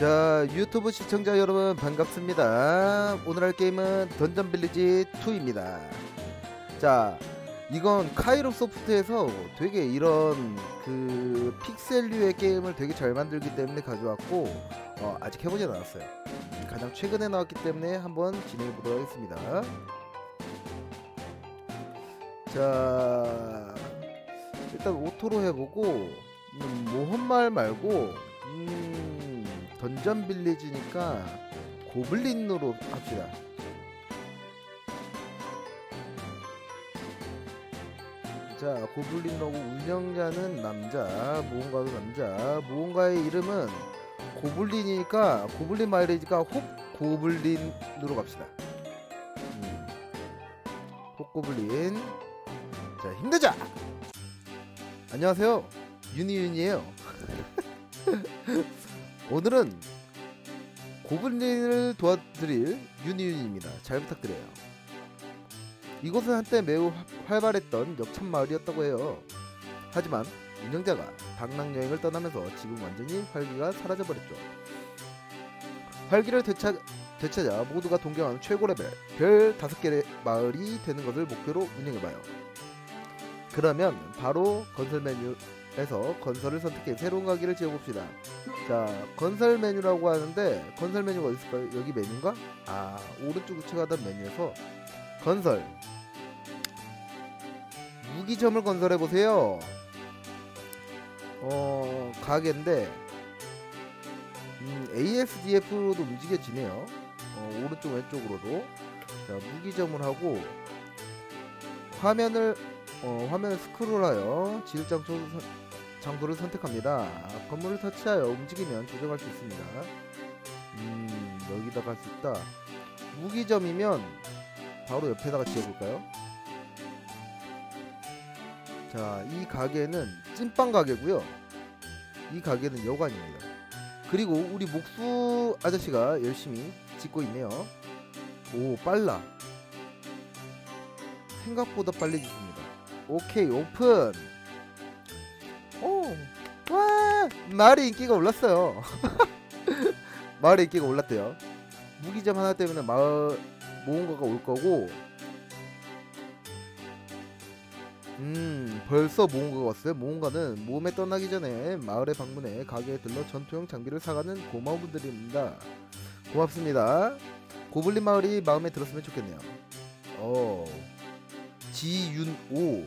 자 유튜브 시청자 여러분 반갑습니다. 오늘 할 게임은 던전 빌리지 2입니다. 자 이건 카이로 소프트에서 되게 이런 그 픽셀류의 게임을 되게 잘 만들기 때문에 가져왔고 어, 아직 해보지 않았어요. 가장 최근에 나왔기 때문에 한번 진행해 보도록 하겠습니다. 자 일단 auto로 해보고 음, 모험말 말고 음, 던전 빌리지니까 고블린으로 합시다. 자 고블린하고 운영자는 남자 모험가도 남자. 모험가의 이름은 고블린이니까 고블린 마일이니까 혹 고블린으로 갑시다. 음. 혹 고블린. 자 힘내자! 안녕하세요. 유니윤이에요 오늘은 고블린을 도와드릴 유니윤입니다 잘 부탁드려요 이곳은 한때 매우 화- 활발했던 역참 마을이었다고 해요. 하지만 운영자가 방랑 여행을 떠나면서 지금 완전히 활기가 사라져버렸죠. 활기를 되찾, 되찾아 모두가 동경하는 최고 레벨 별 5개의 마을이 되는 것을 목표로 운영해봐요. 그러면 바로 건설 메뉴 에서 건설을 선택해 새로운 가게를 지어봅시다. 자, 건설 메뉴라고 하는데 건설 메뉴가 어디 있을까요? 여기 메뉴인가? 아, 오른쪽 우측 하단 메뉴에서 건설 무기점을 건설해 보세요. 어 가게인데 음, ASDF로도 움직여지네요. 어, 오른쪽 왼쪽으로도 자 무기점을 하고 화면을 어, 화면을 스크롤하여 지을 장소 선- 장소를 선택합니다. 건물을 터치하여 움직이면 조정할 수 있습니다. 음 여기다가 할수 있다. 무기점이면 바로 옆에다가 지어볼까요? 자, 이 가게는 찐빵 가게고요. 이 가게는 여관입니다. 그리고 우리 목수 아저씨가 열심히 짓고 있네요. 오, 빨라. 생각보다 빨리 짓습니다. 오케이, 오픈. 오, 와, 마을의 인기가 올랐어요. 마을의 인기가 올랐대요. 무기점 하나 때문에 마을 모험가가 올 거고. 음 벌써 모험가가 왔어요? 모험가는 모험에 떠나기 전에 마을에 방문해 가게에 들러 전투용 장비를 사가는 고마운 분들입니다. 고맙습니다. 고블린 마을이 마음에 들었으면 좋겠네요. 어. 지윤오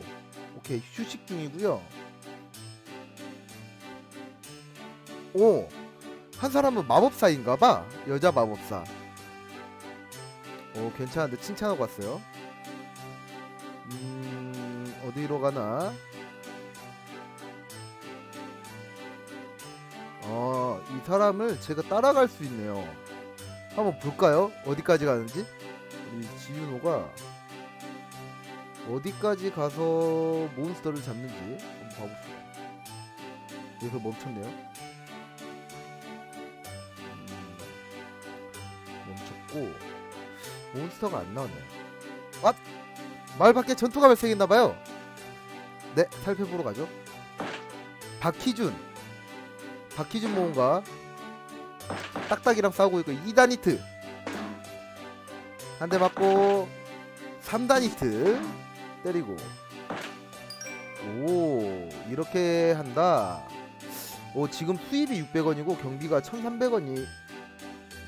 오케이 휴식 중이고요. 오 한 사람은 마법사인가봐. 여자 마법사. 오 괜찮은데 칭찬하고 왔어요. 음 어디로 가나? 어이 사람을 제가 따라갈 수 있네요. 한번 볼까요? 어디까지 가는지? 우리 지윤호가 어디까지 가서 몬스터를 잡는지 한번 봐봅시다 여기서 멈췄네요 음, 멈췄고 몬스터가 안 나오네요. 왓! 마을 밖에 전투가 발생했나봐요. 네, 살펴보러 가죠. 박희준. 박희준 모험가. 딱딱이랑 싸우고 있고 2단 히트. 한 대 맞고 3단 히트. 때리고. 오, 이렇게 한다. 오, 지금 수입이 600원이고 경비가 1300원이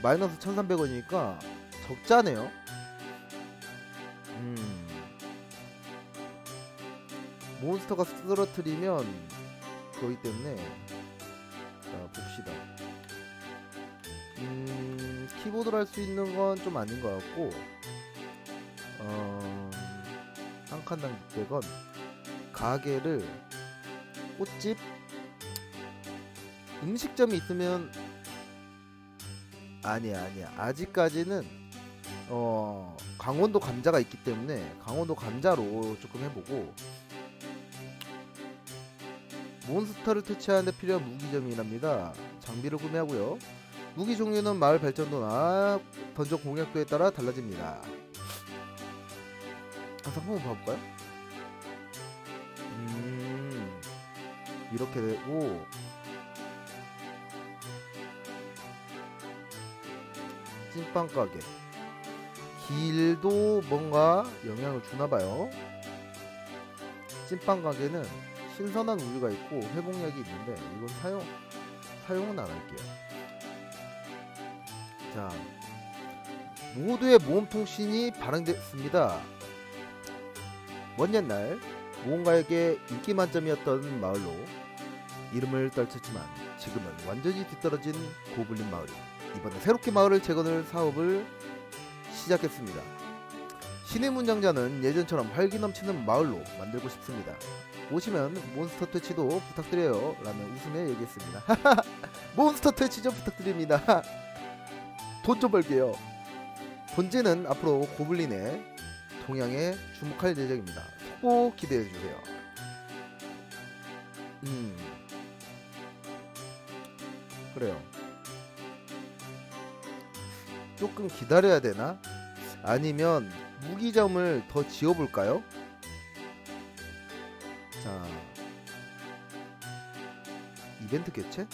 마이너스 1300원이니까 적자네요. 음. 몬스터가 쓰러뜨리면 그거기 때문에 자 봅시다. 음 키보드로 할수 있는 건 좀 아닌 것 같고 어 한 칸당 600원 가게를 꽃집 음식점이 있으면 아니야 아니야 아직까지는 어 강원도 감자가 있기 때문에 강원도 감자로 조금 해보고 몬스터를 퇴치하는데 필요한 무기점이랍니다. 장비를 구매하고요. 무기 종류는 마을 발전도나 던전 공략도에 따라 달라집니다. 한번 봐볼까요? 음 이렇게 되고. 찐빵 가게. 길도 뭔가 영향을 주나봐요. 찐빵 가게는 신선한 우유가 있고 회복약이 있는데 이건 사용 사용은 안 할게요. 자 모두의 모험 통신이 발행됐습니다 먼 옛날 무언가에게 인기 만점이었던 마을로 이름을 떨쳤지만 지금은 완전히 뒤떨어진 고블린 마을이 이번에 새롭게 마을을 재건할 사업을 시작했습니다. 신의 문장자는 예전처럼 활기 넘치는 마을로 만들고 싶습니다. 오시면 몬스터 퇴치도 부탁드려요 라며 웃으며 얘기했습니다. 몬스터 퇴치 좀 부탁드립니다. 돈 좀 벌게요. 본제는 앞으로 고블린의 동향에 주목할 예정입니다. 속보 기대해주세요. 음 그래요. 조금 기다려야 되나? 아니면 무기점을 더 지어볼까요? 자 이벤트 개체?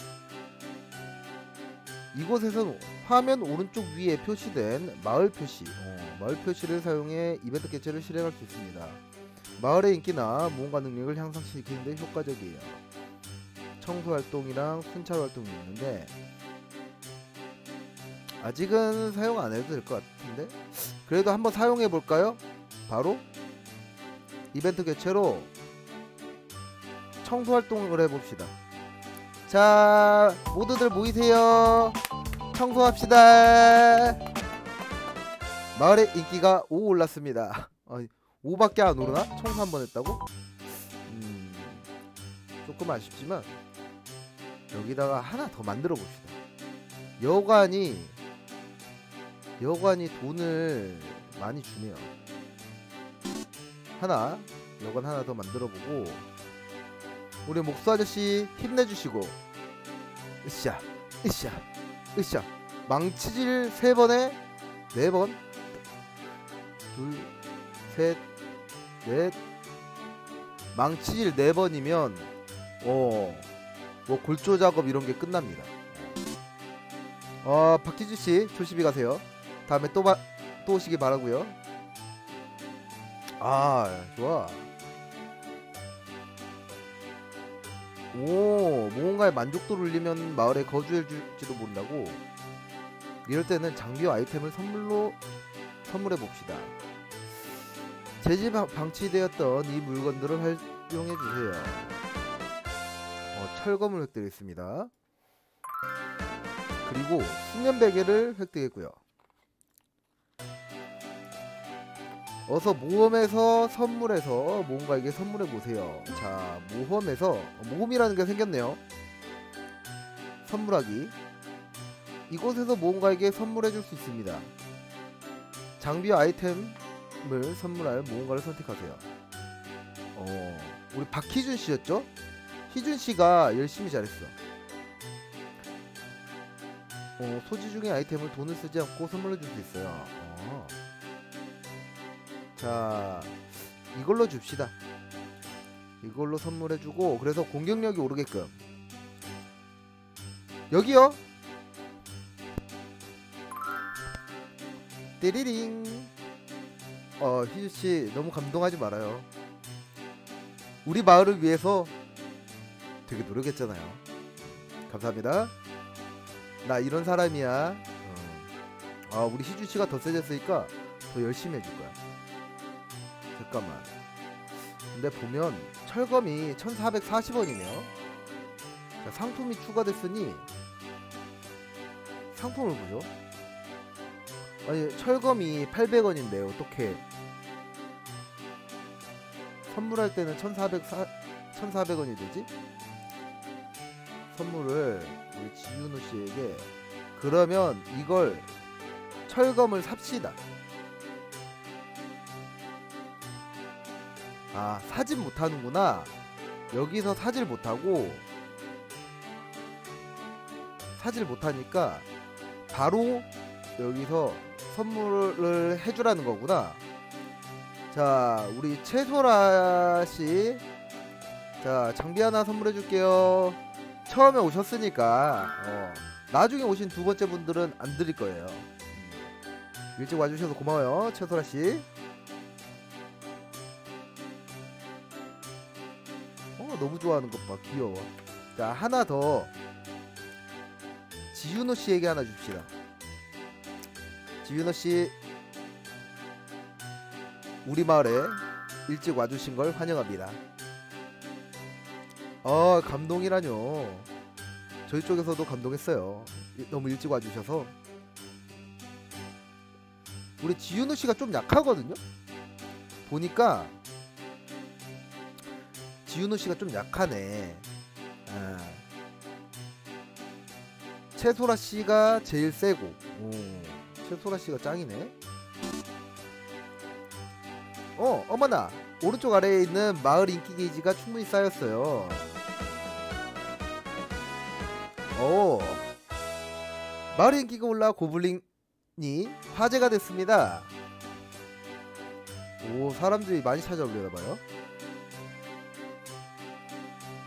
이곳에선 화면 오른쪽 위에 표시된 마을 표시 어, 마을 표시를 사용해 이벤트 개체를 실행할 수 있습니다. 마을의 인기나 무언가 능력을 향상시키는 데 효과적이에요. 청소 활동이랑 순찰 활동이 있는데 아직은 사용 안 해도 될 것 같은데? 그래도 한번 사용해 볼까요? 바로 이벤트 개체로 청소 활동을 해봅시다. 자 모두들 모이세요. 청소합시다 마을의 인기가 5 올랐습니다. 어, 5밖에 안 오르나? 청소 한 번 했다고? 음, 조금 아쉽지만 여기다가 하나 더 만들어 봅시다. 여관이 여관이 돈을 많이 주네요. 하나 여관 하나 더 만들어 보고 우리 목수 아저씨 힘내주시고. 으쌰 으쌰 으쌰. 망치질 세 번에 네번 둘 셋 넷. 망치질 네 번이면 어 뭐 골조 작업 이런 게 끝납니다. 어 박희주 씨 조심히 가세요. 다음에 또, 바, 또 오시기 바라고요. 아 좋아. 오 무언가에 만족도를 올리면 마을에 거주해줄지도 모른다고? 이럴 때는 장비와 아이템을 선물로 선물해 봅시다 제집 방치되었던 이 물건들을 활용해 주세요 어, 철검을 획득했습니다 그리고 수면 베개를 획득했고요 어서 모험에서 선물해서 뭔가에게 선물해 보세요. 자, 모험에서 모험이라는 게 생겼네요. 선물하기. 이곳에서 뭔가에게 선물해 줄 수 있습니다. 장비와 아이템을 선물할 무언가를 선택하세요. 어, 우리 박희준 씨였죠? 희준 씨가 열심히 잘했어. 어, 소지 중의 아이템을 돈을 쓰지 않고 선물해 줄수 있어요. 어. 자 이걸로 줍시다 이걸로 선물해주고 그래서 공격력이 오르게끔 여기요 띠리링. 어 희주 씨 너무 감동하지 말아요. 우리 마을을 위해서 되게 노력했잖아요. 감사합니다. 나 이런 사람이야. 어. 아 우리 희주 씨가 더 세졌으니까 더 열심히 해줄 거야. 잠깐만. 근데 보면 철검이 1440원이네요. 자, 상품이 추가됐으니 상품을 보죠 아니 철검이 800원인데 어떻게? 선물할 때는 1400, 1400원이 되지? 선물을 우리 지윤우 씨에게. 그러면 이걸 철검을 삽시다. 아 사진 못하는구나. 여기서 사질 못하고 사질 못하니까 바로 여기서 선물을 해주라는 거구나. 자 우리 채소라 씨. 자 장비 하나 선물해 줄게요. 처음에 오셨으니까 어, 나중에 오신 두 번째 분들은 안 드릴 거예요. 음. 일찍 와주셔서 고마워요 최소라 씨. 어 너무 좋아하는 것 봐. 귀여워. 자 하나 더. 지윤호 씨에게 하나 줍시다 지윤호 씨 우리 마을에 일찍 와주신 걸 환영합니다 아 감동이라뇨 저희 쪽에서도 감동했어요 일- 너무 일찍 와주셔서 우리 지윤우 씨가 좀 약하거든요. 보니까 지윤우 씨가 좀 약하네. 아. 채소라 씨가 제일 세고, 오, 채소라 씨가 짱이네. 어, 어머나 오른쪽 아래에 있는 마을 인기 게이지가 충분히 쌓였어요. 오, 마을 인기가 올라 고블린 이 화제가 됐습니다. 오 사람들이 많이 찾아오려나 봐요.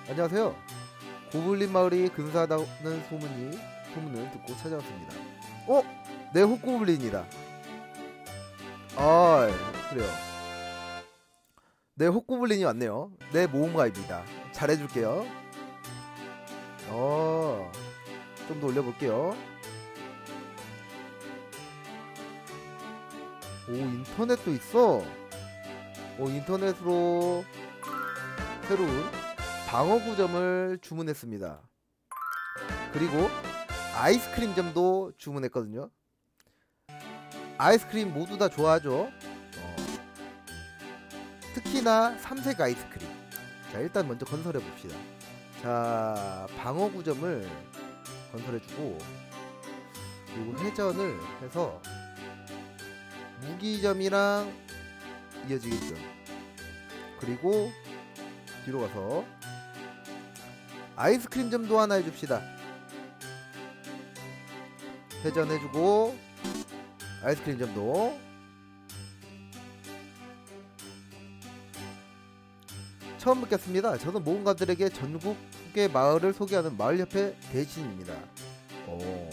안녕하세요. 고블린 마을이 근사하다는 소문이 소문을 듣고 찾아왔습니다. 어? 내 헛고블린이다. 아 그래요. 내 헛고블린이 왔네요. 내 모험가입니다. 잘해줄게요. 어, 좀 더 올려볼게요. 오 인터넷도 있어 오 인터넷으로 새로운 방어구점을 주문했습니다 그리고 아이스크림점도 주문했거든요 아이스크림 모두 다 좋아하죠 어. 특히나 삼색 아이스크림 자 일단 먼저 건설해 봅시다 자 방어 구점을 건설해 주고 그리고 회전을 해서 무기점이랑 이어지겠죠. 그리고 뒤로 가서 아이스크림점도 하나 해줍시다. 회전해주고 아이스크림점도 처음 뵙겠습니다. 저는 모험가들에게 전국의 마을을 소개하는 마을협회 대신입니다. 오,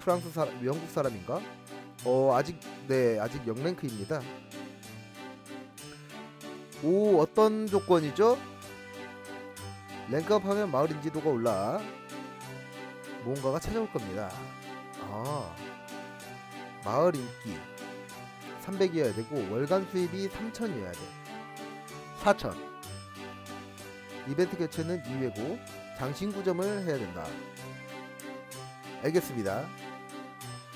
프랑스 사람, 영국 사람인가? 어 아직 네 아직 0랭크입니다 오 어떤 조건이죠? 랭크업 하면 마을 인지도가 올라 뭔가가 찾아올 겁니다 아 마을 인기 300이어야 되고 월간 수입이 3000이어야 돼4000 이벤트 개최는 2회고 장신구점을 해야 된다 알겠습니다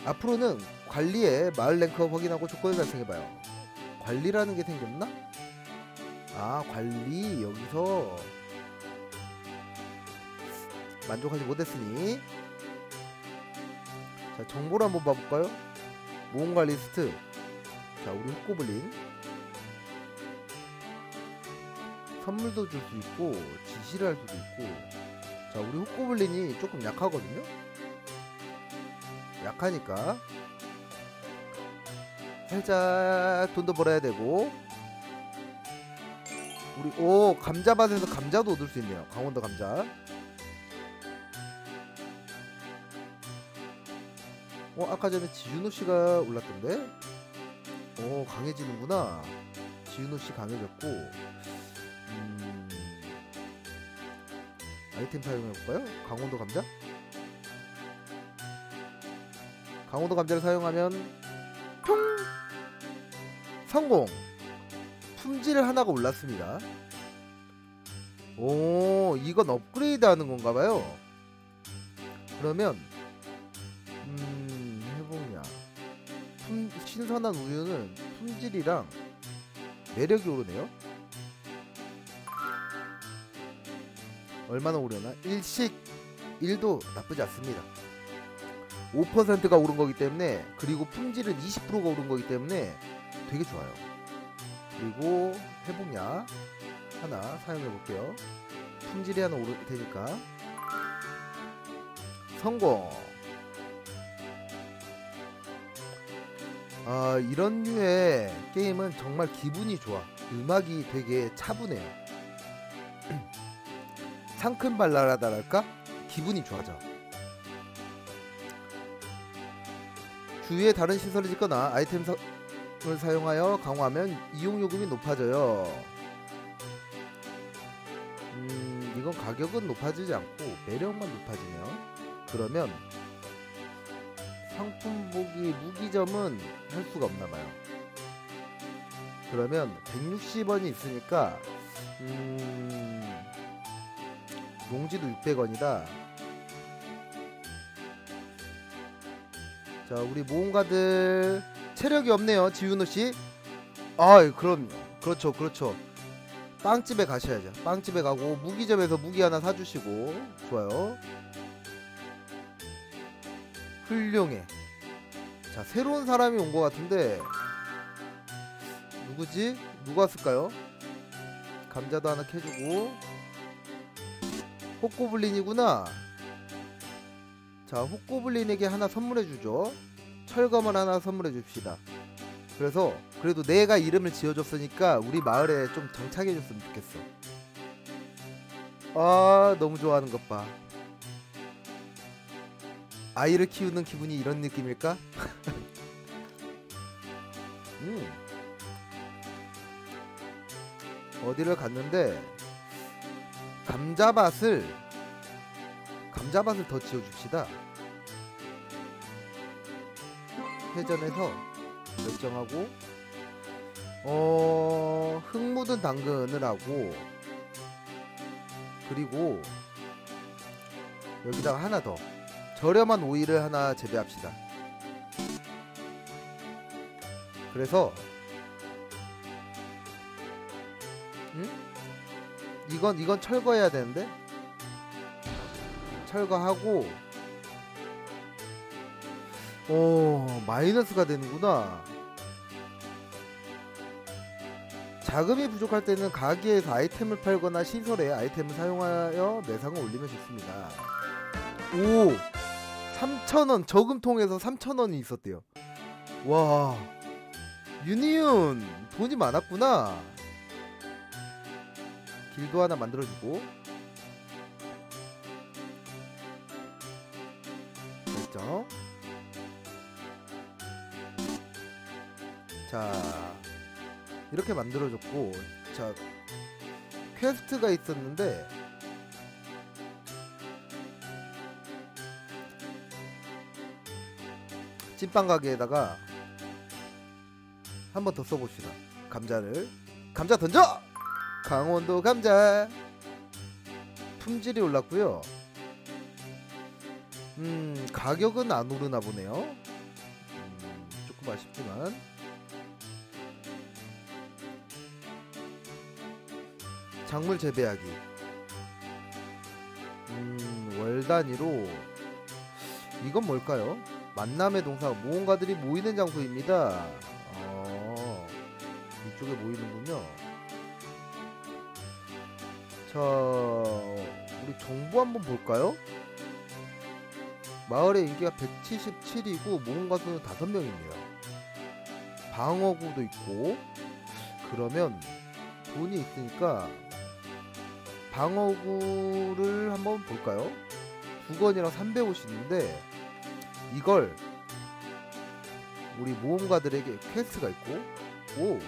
앞으로는 관리에 마을 랭크업 확인하고 조건을 달성해봐요. 관리라는 게 생겼나? 아 관리 여기서 만족하지 못했으니 자 정보를 한번 봐볼까요? 모험가 리스트. 자 우리 흑고블린 선물도 줄 수 있고 지시를 할 수도 있고. 자 우리 흑고블린이 조금 약하거든요? 약하니까. 살짝 돈도 벌어야 되고. 우리 오 감자밭에서 감자도 얻을 수 있네요. 강원도 감자 어 아까 전에 지윤호 씨가 올랐던데? 오 강해지는구나. 지윤호 씨 강해졌고 음 아이템 사용해볼까요? 강원도 감자? 강원도 감자를 사용하면 뿅 성공! 품질 하나가 올랐습니다. 오 이건 업그레이드 하는 건가봐요. 그러면 신선한 우유는 품질이랑 매력이 오르네요 얼마나 오르나 일식 1도 나쁘지 않습니다 5%가 오른 거기 때문에 그리고 품질은 20%가 오른 거기 때문에 되게 좋아요. 그리고 회복약 하나 사용해 볼게요. 품질이 하나 오를 테니까 성공. 아 이런 류의 게임은 정말 기분이 좋아. 음악이 되게 차분해요. 상큼발랄하다랄까? 기분이 좋아져. 주위에 다른 시설을 짓거나 아이템을 사용하여 강화하면 이용 요금이 높아져요. 음, 이건 가격은 높아지지 않고 매력만 높아지네요. 그러면 상품 보기 무기점은 할 수가 없나 봐요. 그러면 160원이 있으니까 음, 농지도 600원이다. 자, 우리 모험가들 체력이 없네요. 지윤호 씨. 아, 그럼 그렇죠. 그렇죠. 빵집에 가셔야죠. 빵집에 가고 무기점에서 무기 하나 사 주시고 좋아요. 훌륭해. 자, 새로운 사람이 온 것 같은데 누구지? 누가 왔을까요? 감자도 하나 캐주고 호꼬블린이구나. 자, 호꼬블린에게 하나 선물해 주죠. 철검을 하나 선물해 줍시다. 그래서 그래도 내가 이름을 지어줬으니까 우리 마을에 좀 정착해 줬으면 좋겠어. 아, 너무 좋아하는 것 봐. 아이를 키우는 기분이 이런 느낌일까? 음. 어디를 갔는데 감자밭을 감자밭을 더 지어줍시다. 회전해서 결정하고 어, 흙 묻은 당근을 하고 그리고 여기다가 하나 더 저렴한 오일을 하나 재배합시다. 그래서 응? 이건 이건 철거해야 되는데 철거하고 오 마이너스가 되는구나 자금이 부족할 때는 가게에서 아이템을 팔거나 시설에 아이템을 사용하여 매상을 올리면 좋습니다 오 3,000원 저금통에서 3,000원이 있었대요. 와 유니온 돈이 많았구나. 길도 하나 만들어 주고. 결정 자 이렇게 만들어 줬고 자 퀘스트가 있었는데 찐빵 가게에다가 한 번 더 써봅시다. 감자를 감자 던져! 강원도 감자! 품질이 올랐고요. 음 가격은 안 오르나 보네요. 음, 조금 아쉽지만. 작물 재배하기. 음, 월 단위로. 이건 뭘까요? 만남의 동사 모험가들이 모이는 장소입니다 어, 이쪽에 모이는군요 자, 우리 정보 한번 볼까요? 마을의 인기가 177이고 모험가 수는 5명입니다. 방어구도 있고 그러면 돈이 있으니까 방어구를 한번 볼까요? 두건이랑 350 있는데 이걸 우리 모험가들에게 퀘스트가 있고 오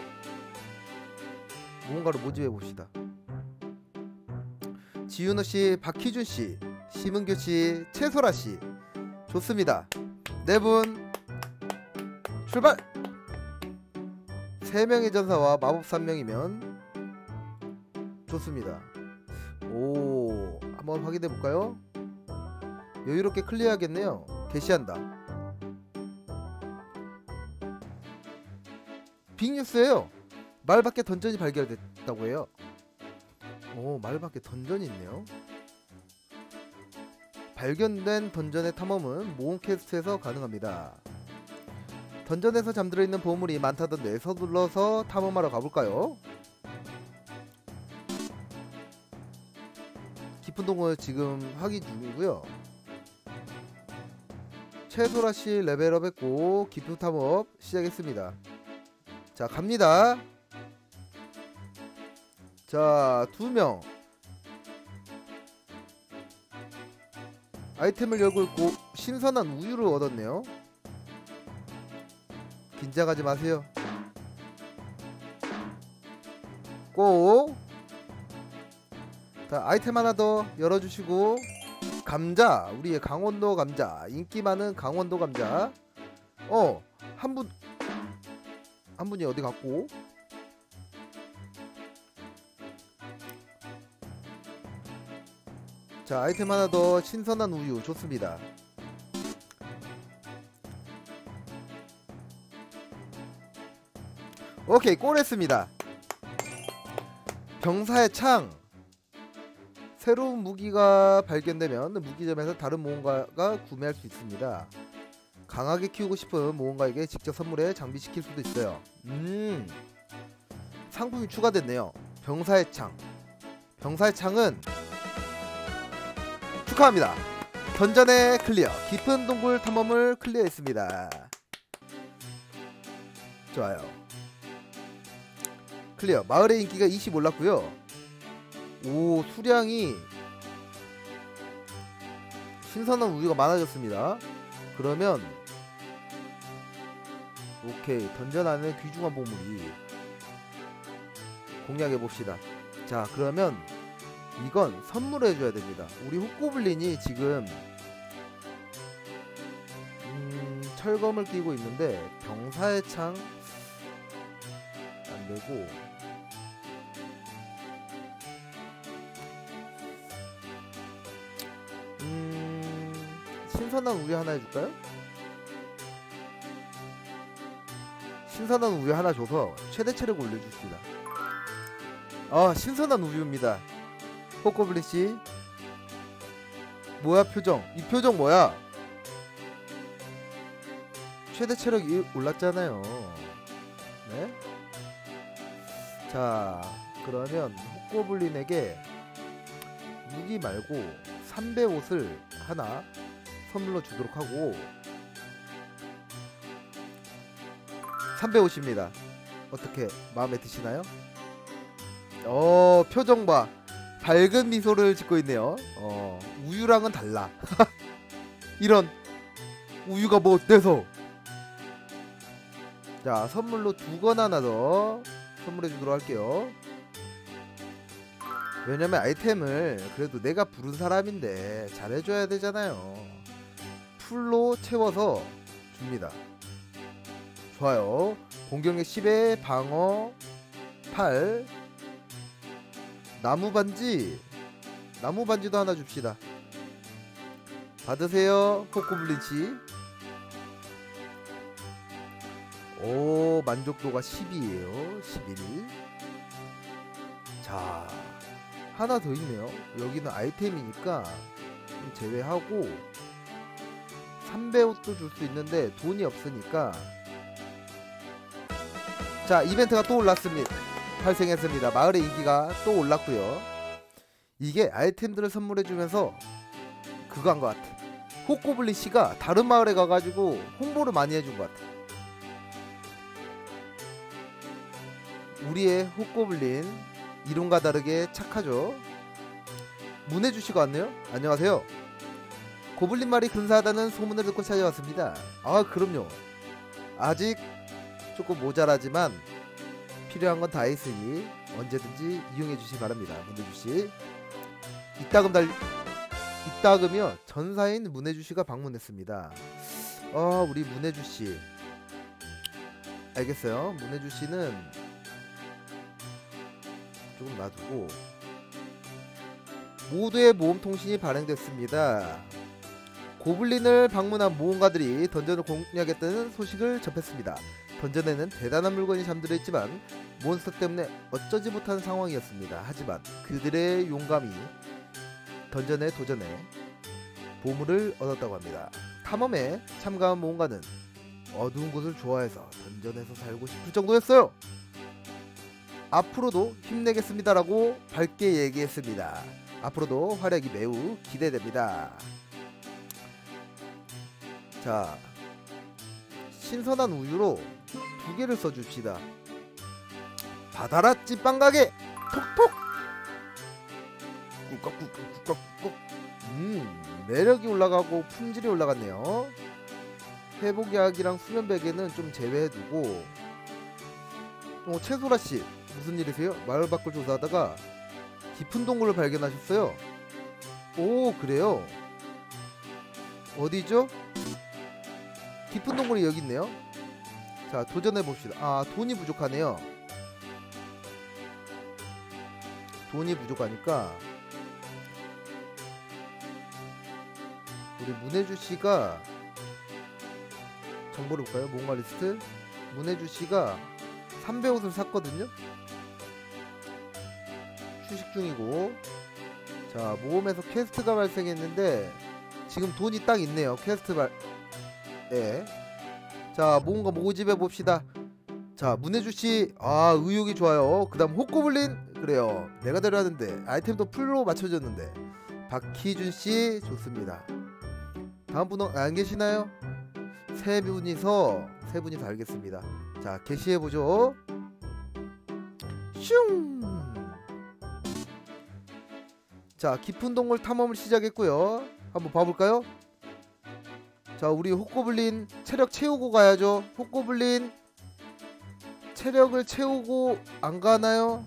모험가를 모집해 봅시다. 지윤호 씨, 박희준 씨, 심은규 씨, 최소라 씨. 좋습니다. 네 분 출발. 세 명의 전사와 마법사 한 명이면 좋습니다. 오, 한번 확인해 볼까요? 여유롭게 클리어하겠네요. 게시한다. 빅뉴스예요. 말 밖에 던전이 발견됐다고 해요. 오, 말 밖에 던전이 있네요. 발견된 던전의 탐험은 모험 퀘스트에서 가능합니다. 던전에서 잠들어 있는 보물이 많다던데 서둘러서 탐험하러 가볼까요? 깊은 동굴 지금 확인 중이고요. 최소라 씨 level up 했고 깊은 탐험 시작했습니다. 자 갑니다. 자, 두 명. 아이템을 열고 있고 신선한 우유를 얻었네요. 긴장하지 마세요. 꼭. 자 아이템 하나 더 열어주시고 감자 우리의 강원도 감자 인기 많은 강원도 감자. 어 한 분 한 분이 어디 갔고? 자 아이템 하나 더 신선한 우유 좋습니다. 오케이 꼴했습니다. 병사의 창 새로운 무기가 발견되면 무기점에서 다른 모험가가 구매할 수 있습니다. 강하게 키우고 싶은 모험가에게 직접 선물해 장비시킬 수도 있어요. 음. 상품이 추가됐네요. 병사의 창. 병사의 창은 축하합니다. 던전의 clear. 깊은 동굴 탐험을 clear했습니다. 좋아요. clear. 마을의 인기가 20 올랐고요 오 수량이 신선한 우유가 많아졌습니다. 그러면 오케이 던전 안에 귀중한 보물이 공략해 봅시다. 자 그러면 이건 선물해 줘야 됩니다. 우리 호꼬블린이 지금 음, 철검을 끼고 있는데 병사의 창 안되고 신선한 우유 하나 해줄까요? 신선한 우유 하나 줘서 최대 체력 올려줍시다. 아 신선한 우유입니다. 호코블리씨. 뭐야 표정? 이 표정 뭐야? 최대 체력이 올랐잖아요. 네? 자 그러면 호코블린에게 무기 말고 삼배 옷을 하나 선물로 주도록 하고 삼배 옷입니다. 어떻게 마음에 드시나요? 어 표정 봐 밝은 미소를 짓고 있네요. 어 우유랑은 달라. 이런 우유가 뭐 어때서? 자 선물로 두 건 하나 더 선물해 주도록 할게요. 왜냐면 아이템을 그래도 내가 부른 사람인데 잘해줘야 되잖아요 풀로 채워서 줍니다. 좋아요. 공격력 10에 방어 8 나무 반지. 나무 반지도 하나 줍시다. 받으세요. 코코블린치. 오 만족도가 10이에요. 11 자 하나 더 있네요. 여기는 아이템이니까 좀 제외하고 3배 옷도 줄 수 있는데 돈이 없으니까. 자 이벤트가 또 올랐습니다. 발생했습니다. 마을의 인기가 또 올랐고요. 이게 아이템들을 선물해주면서 그거 한 것 같아. 호꼬블리 씨가 다른 마을에 가가지고 홍보를 많이 해준 것 같아. 우리의 호꼬블린 이론과 다르게 착하죠? 문해주씨가 왔네요. 안녕하세요 고블린 말이 근사하다는 소문을 듣고 찾아왔습니다. 아 그럼요. 아직 조금 모자라지만 필요한 건 다 있으니 언제든지 이용해 주시기 바랍니다. 문해주씨 이따금 달 이따금이요. 전사인 문해주 씨가 방문했습니다. 아 우리 문해주 씨. 알겠어요. 문해주 씨는 조금 놔두고 모두의 모험 통신이 발행됐습니다. 고블린을 방문한 모험가들이 던전을 공략했다는 소식을 접했습니다. 던전에는 대단한 물건이 잠들어 있지만 몬스터 때문에 어쩌지 못하는 상황이었습니다. 하지만 그들의 용감이 던전에 도전해 보물을 얻었다고 합니다. 탐험에 참가한 모험가는 어두운 곳을 좋아해서 던전에서 살고 싶을 정도였어요. 앞으로도 힘내겠습니다라고 밝게 얘기했습니다. 앞으로도 활약이 매우 기대됩니다. 자, 신선한 우유로 두 개를 써줍시다. 바다라 찐빵 가게 톡톡 꿀꺽꿀꺽꿀꺽꿀꺽 음 매력이 올라가고 품질이 올라갔네요. 회복약이랑 수면베개는 좀 제외해두고 어, 채소라씨 무슨 일이세요? 마을 밖을 조사하다가 깊은 동굴을 발견하셨어요 오 그래요 어디죠? 깊은 동굴이 여기 있네요 자 도전해봅시다 아 돈이 부족하네요 돈이 부족하니까 우리 문혜주 씨가 정보를 볼까요? 몽가 리스트 문혜주 씨가 3배 옷을 샀거든요. 휴식 중이고 자 모험에서 퀘스트가 발생했는데 지금 돈이 딱 있네요. 퀘스트 발 예. 자 뭔가 모집해 봅시다. 자 문혜주 씨 아 의욕이 좋아요. 그다음 호꼬블린 그래요. 내가 데려왔는데 아이템도 full로 맞춰줬는데 박희준 씨 좋습니다. 다음 분 안 계시나요? 세 분이서 세 분이서 알겠습니다. 자 게시해 보죠. 슝. 자 깊은 동굴 탐험을 시작했고요. 한번 봐볼까요? 자 우리 호꼬블린 체력 채우고 가야죠. 호꼬블린 체력을 채우고 안 가나요?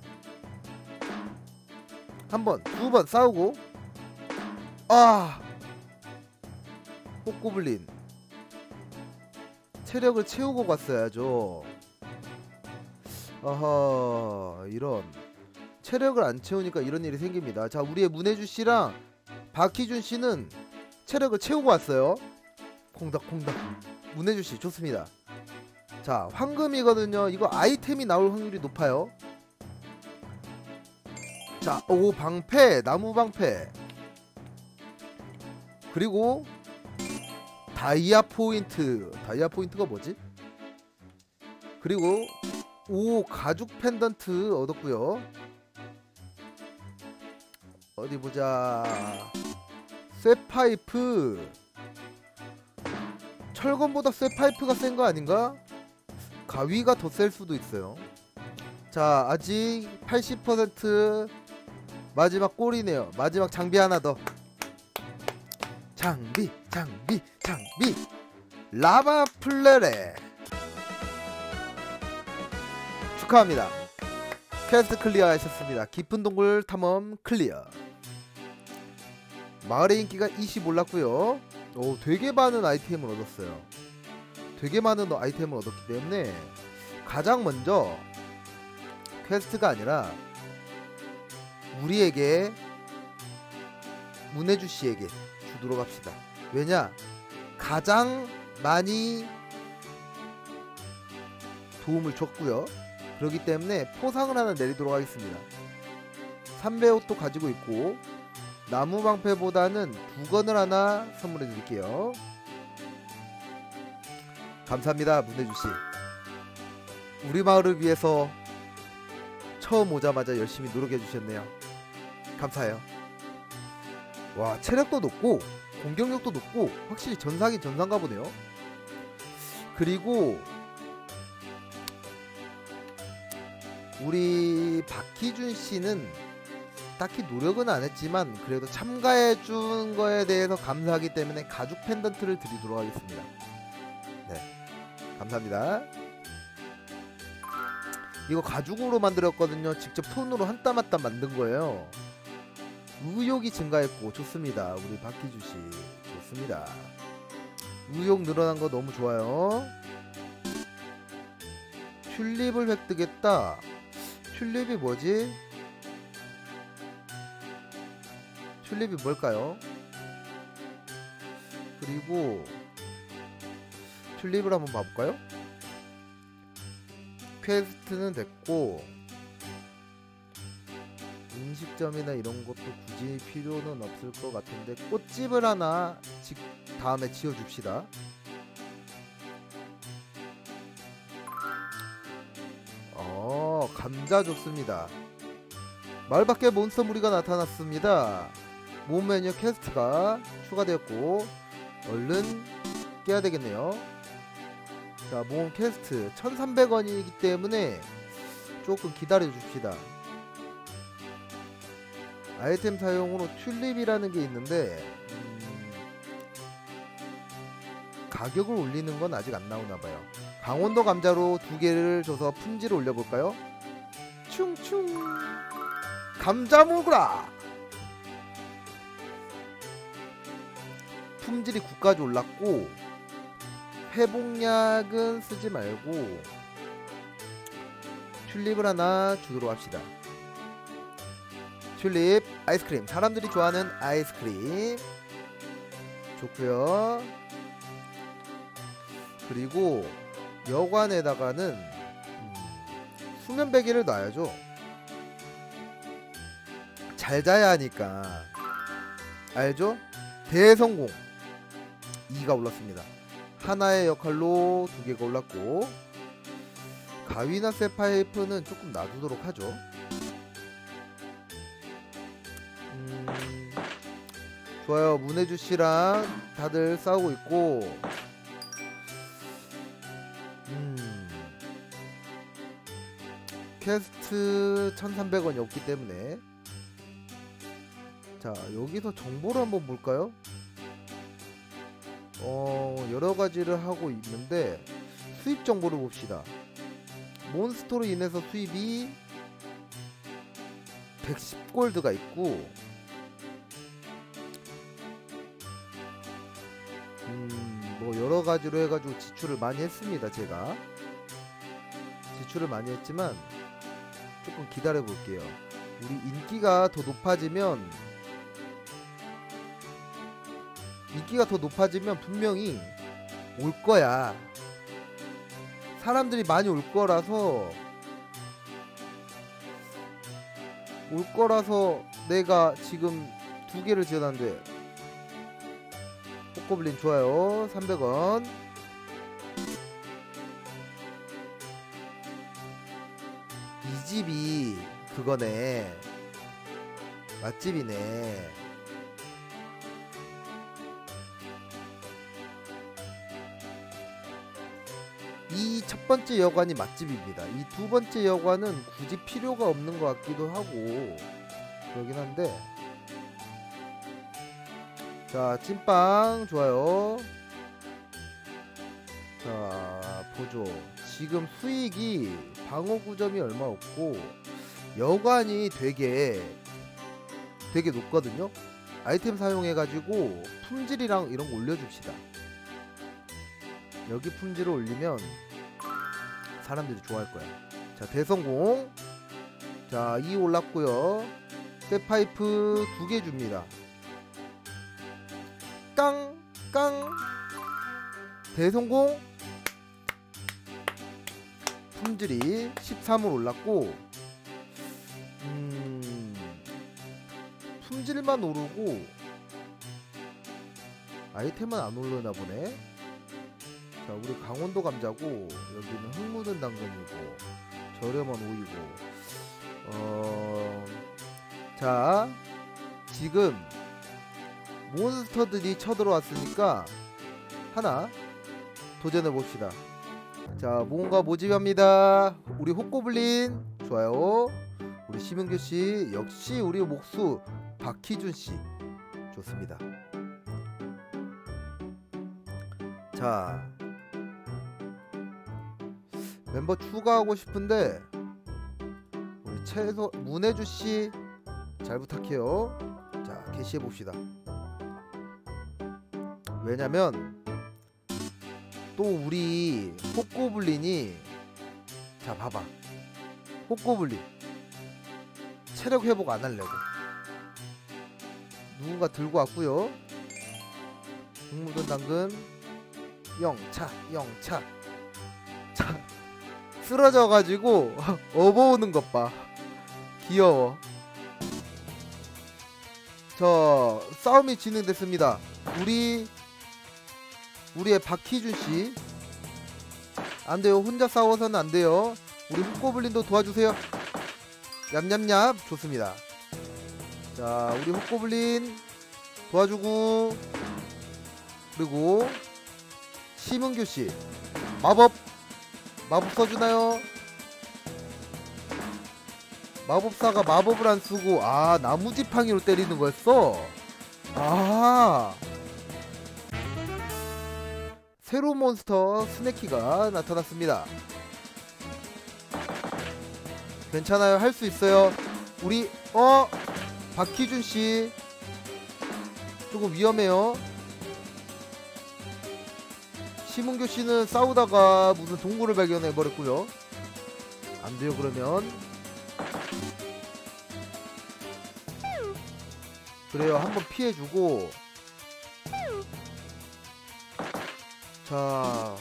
한 번, 두 번 싸우고 아 호꼬블린 체력을 채우고 갔어야죠. 아하 이런 체력을 안 채우니까 이런 일이 생깁니다. 자 우리의 문혜주 씨랑 박희준 씨는 체력을 채우고 왔어요. 콩닥콩닥 문혜주 씨 좋습니다. 자 황금이거든요. 이거 아이템이 나올 확률이 높아요. 자, 오 방패, 나무 방패. 그리고 다이아 포인트. 다이아 포인트가 뭐지? 그리고 오 가죽 펜던트 얻었고요. 어디 보자. 쇠파이프. 철검보다 쇠 파이프가 센 거 아닌가? 가위가 더 셀 수도 있어요. 자, 아직 80% 마지막 골이네요. 마지막 장비 하나 더. 장비, 장비, 장비. 라마 플레레. 축하합니다. 퀘스트 clear 하셨습니다. 깊은 동굴 탐험 clear. 마을의 인기가 20 올랐고요. 오, 되게 많은 아이템을 얻었어요. 되게 많은 아이템을 얻었기 때문에 가장 먼저 퀘스트가 아니라 우리에게 문혜주 씨에게 주도록 합시다. 왜냐? 가장 많이 도움을 줬고요. 그렇기 때문에 포상을 하나 내리도록 하겠습니다. 3배 옷도 가지고 있고 나무 방패보다는 두 건을 하나 선물해 드릴게요. 감사합니다, 문혜주 씨. 우리 마을을 위해서 처음 오자마자 열심히 노력해 주셨네요. 감사해요. 와, 체력도 높고 공격력도 높고 확실히 전상이 전상가 보네요. 그리고 우리 박희준 씨는 딱히 노력은 안 했지만 그래도 참가해 준 거에 대해서 감사하기 때문에 가죽 펜던트를 드리도록 하겠습니다. 네. 감사합니다. 이거 가죽으로 만들었거든요. 직접 손으로 한 땀 한 땀 만든 거예요. 의욕이 증가했고 좋습니다. 우리 박희주 씨 좋습니다. 의욕 늘어난 거 너무 좋아요. 튤립을 획득했다. 튤립이 뭐지? 튤립이 뭘까요? 그리고 튤립을 한번 봐볼까요? 퀘스트는 됐고 음식점이나 이런 것도 굳이 필요는 없을 것 같은데 꽃집을 하나 지, 다음에 지어줍시다 어 감자 좋습니다 마을 밖에 몬스터 무리가 나타났습니다 모험 메뉴 퀘스트가 추가되었고 얼른 깨야 되겠네요 자 모험 퀘스트 1300원이기 때문에 조금 기다려 줍시다 아이템 사용으로 튤립이라는 게 있는데 음, 가격을 올리는 건 아직 안 나오나 봐요. 강원도 감자로 두 개를 줘서 품질을 올려볼까요? 충충 감자 먹으라 품질이 9까지 올랐고 회복약은 쓰지 말고 튤립을 하나 주도록 합시다. 튤립 아이스크림. 사람들이 좋아하는 아이스크림. 좋고요. 그리고 여관에다가는 음, 수면 베개를 놔야죠. 잘 자야 하니까. 알죠? 대성공 2가 올랐습니다. 하나의 역할로 두 개가 올랐고 가위나 쇠파이프는 조금 놔두도록 하죠. 음, 좋아요. 문혜주 씨랑 다들 싸우고 있고 음, 퀘스트 1300원이 없기 때문에. 자 여기서 정보를 한번 볼까요? 어 여러 가지를 하고 있는데 수입 정보를 봅시다. 몬스터로 인해서 수입이 110골드가 있고 음 뭐 여러 가지로 해가지고 지출을 많이 했습니다 제가. 지출을 많이 했지만 조금 기다려 볼게요. 우리 인기가 더 높아지면 인기가 더 높아지면 분명히 올 거야. 사람들이 많이 올 거라서 올 거라서 내가 지금 두 개를 지어놨는데 호코블린 좋아요. 300원. 이 집이 그거네. 맛집이네 첫 번째 여관이 맛집입니다. 이 두 번째 여관은 굳이 필요가 없는 것 같기도 하고 그러긴 한데 자 찐빵 좋아요. 자 보죠. 지금 수익이 방어 구점이 얼마 없고 여관이 되게 되게 높거든요. 아이템 사용해가지고 품질이랑 이런 거 올려줍시다. 여기 품질을 올리면 사람들이 좋아할 거야. 자, 대성공. 자, 2 올랐고요. 쇠파이프 두 개 줍니다. 깡, 깡. 대성공. 품질이 13을 올랐고, 음, 품질만 오르고, 아이템은 안 오르나 보네. 자 우리 강원도 감자고 여기는 흙 묻은 당근이고 저렴한 오이고. 어 자 지금 몬스터들이 쳐들어왔으니까 하나 도전해 봅시다. 자 뭔가 모집합니다. 우리 호꼬블린 좋아요. 우리 심은규씨 역시 우리 목수 박희준씨. 좋습니다. 자 멤버 추가하고 싶은데 우리 최소 문혜주 씨 잘 부탁해요. 자 게시해 봅시다. 왜냐면 또 우리 호꼬블린이 자 봐봐 호꼬블린 체력 회복 안 하려고 누군가 들고 왔고요. 국무돈 당근 영차 영차 자 쓰러져가지고 업어오는 것 봐. 귀여워. 저 싸움이 진행됐습니다. 우리 우리의 박희준 씨. 안 돼요. 혼자 싸워서는 안 돼요. 우리 흑고블린도 도와주세요. 냠냠냠 좋습니다. 자, 우리 흑고블린 도와주고 그리고 심은규 씨 마법 마법 써주나요? 마법사가 마법을 안 쓰고 아 나무지팡이로 때리는 거였어? 아 새로운 몬스터 스네키가 나타났습니다. 괜찮아요. 할 수 있어요. 우리 어 박희준 씨 조금 위험해요. 심은교 씨는 싸우다가 무슨 동굴을 발견해 버렸고요. 안 돼요 그러면. 그래요 한번 피해주고 자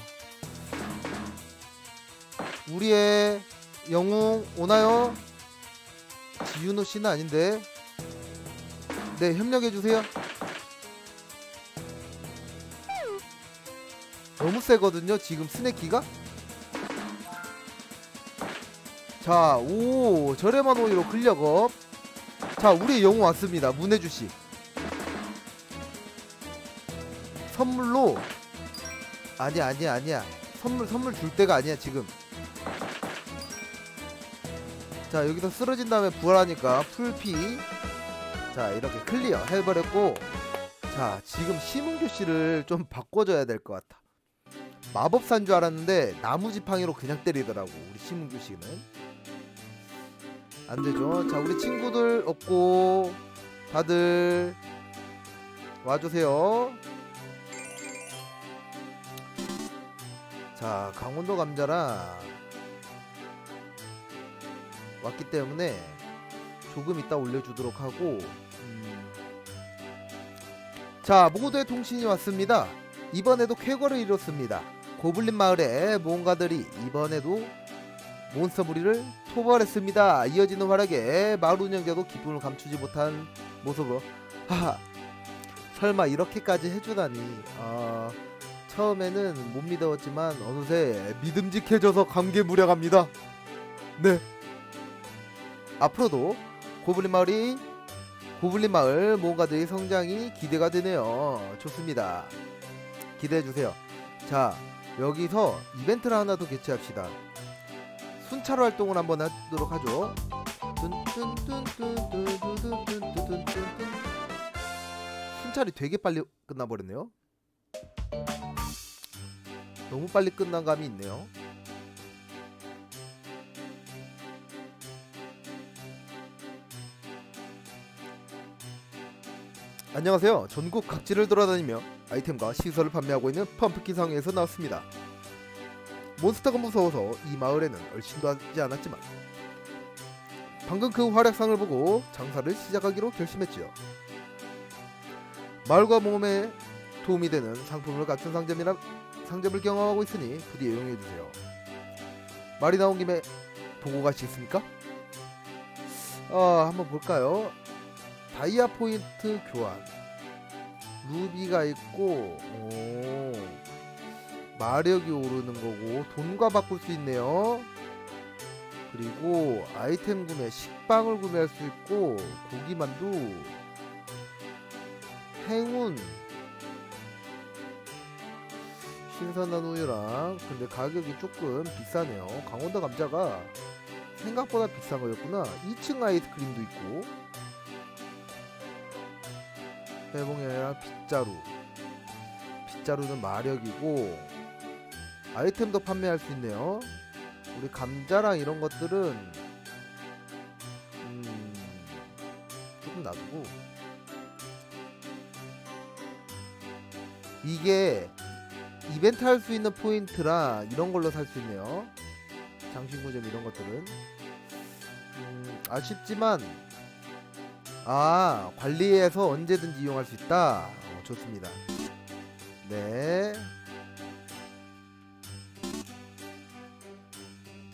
우리의 영웅 오나요? 지윤호 씨는 아닌데 네 협력해주세요 너무 세거든요. 지금 스네키가. 자오 저렴한 오이로 근력업. 자 우리의 영웅 왔습니다. 문혜주씨. 선물로. 아니야 아니야 아니야. 선물 선물 줄 때가 아니야 지금. 자 여기서 쓰러진 다음에 부활하니까 풀피. 자 이렇게 클리어. 해버렸고. 자 지금 심은규 씨를 좀 바꿔줘야 될 것 같아 마법사인 줄 알았는데 나무 지팡이로 그냥 때리더라고 우리 심은규 씨는 안 되죠. 자 우리 친구들 없고 다들 와주세요. 자 강원도 감자라 왔기 때문에 조금 이따 올려주도록 하고 음. 자 모두의 통신이 왔습니다. 이번에도 쾌거를 이뤘습니다 고블린 마을의 모험가들이 이번에도 몬스터 무리를 토벌했습니다 이어지는 활약에 마을 운영자도 기쁨을 감추지 못한 모습으로 하하 설마 이렇게까지 해주다니 아 처음에는 못 믿었지만 어느새 믿음직해져서 감개무량합니다 네 앞으로도 고블린 마을이 고블린 마을 모험가들의 성장이 기대가 되네요. 좋습니다. 기대해 주세요. 자, 여기서 이벤트를 하나 더 개최합시다. 순찰 활동을 한번 하도록 하죠. 순찰이 되게 빨리 끝나버렸네요. 너무 빨리 끝난 감이 있네요. 안녕하세요. 전국 각지를 돌아다니며 아이템과 시설을 판매하고 있는 펌프킨 상에서 나왔습니다. 몬스터가 무서워서 이 마을에는 얼씬도 하지 않았지만 방금 그 활약상을 보고 장사를 시작하기로 결심했지요. 마을과 모험에 도움이 되는 상품을 갖춘 상점이라 상점을 경험하고 있으니 부디 이용해주세요. 말이 나온 김에 보고 가시겠습니까? 아 한번 볼까요? 다이아 포인트 교환. 루비가 있고 오, 마력이 오르는 거고 돈과 바꿀 수 있네요. 그리고 아이템 구매 식빵을 구매할 수 있고 고기만두. 행운. 신선한 우유랑. 근데 가격이 조금 비싸네요. 강원도 감자가 생각보다 비싼 거였구나. 2층 아이스크림도 있고 아니라 빗자루. 빗자루는 마력이고 아이템도 판매할 수 있네요. 우리 감자랑 이런 것들은 음, 조금 놔두고. 이게 이벤트 할 수 있는 포인트라 이런 걸로 살 수 있네요. 장신구점 이런 것들은. 음, 아쉽지만 아 관리해서 언제든지 이용할 수 있다 어, 좋습니다 네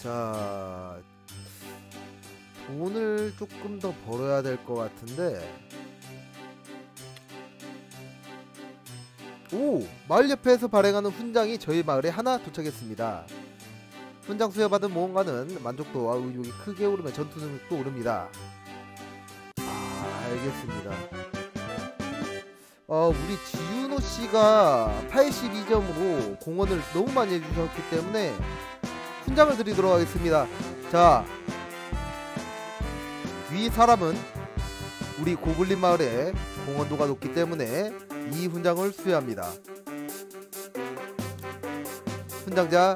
자, 돈을 조금 더 벌어야 될 것 같은데. 오! 마을 옆에서 발행하는 훈장이 저희 마을에 하나 도착했습니다. 훈장 수여받은 모험가는 만족도와 의욕이 크게 오르며 전투 능력도 오릅니다. 알겠습니다. 어, 우리 지윤호 씨가 82점으로 공헌을 너무 많이 해주셨기 때문에 훈장을 드리도록 하겠습니다. 자, 위 사람은 우리 고블린 마을의 공헌도가 높기 때문에 이 훈장을 수여합니다. 훈장자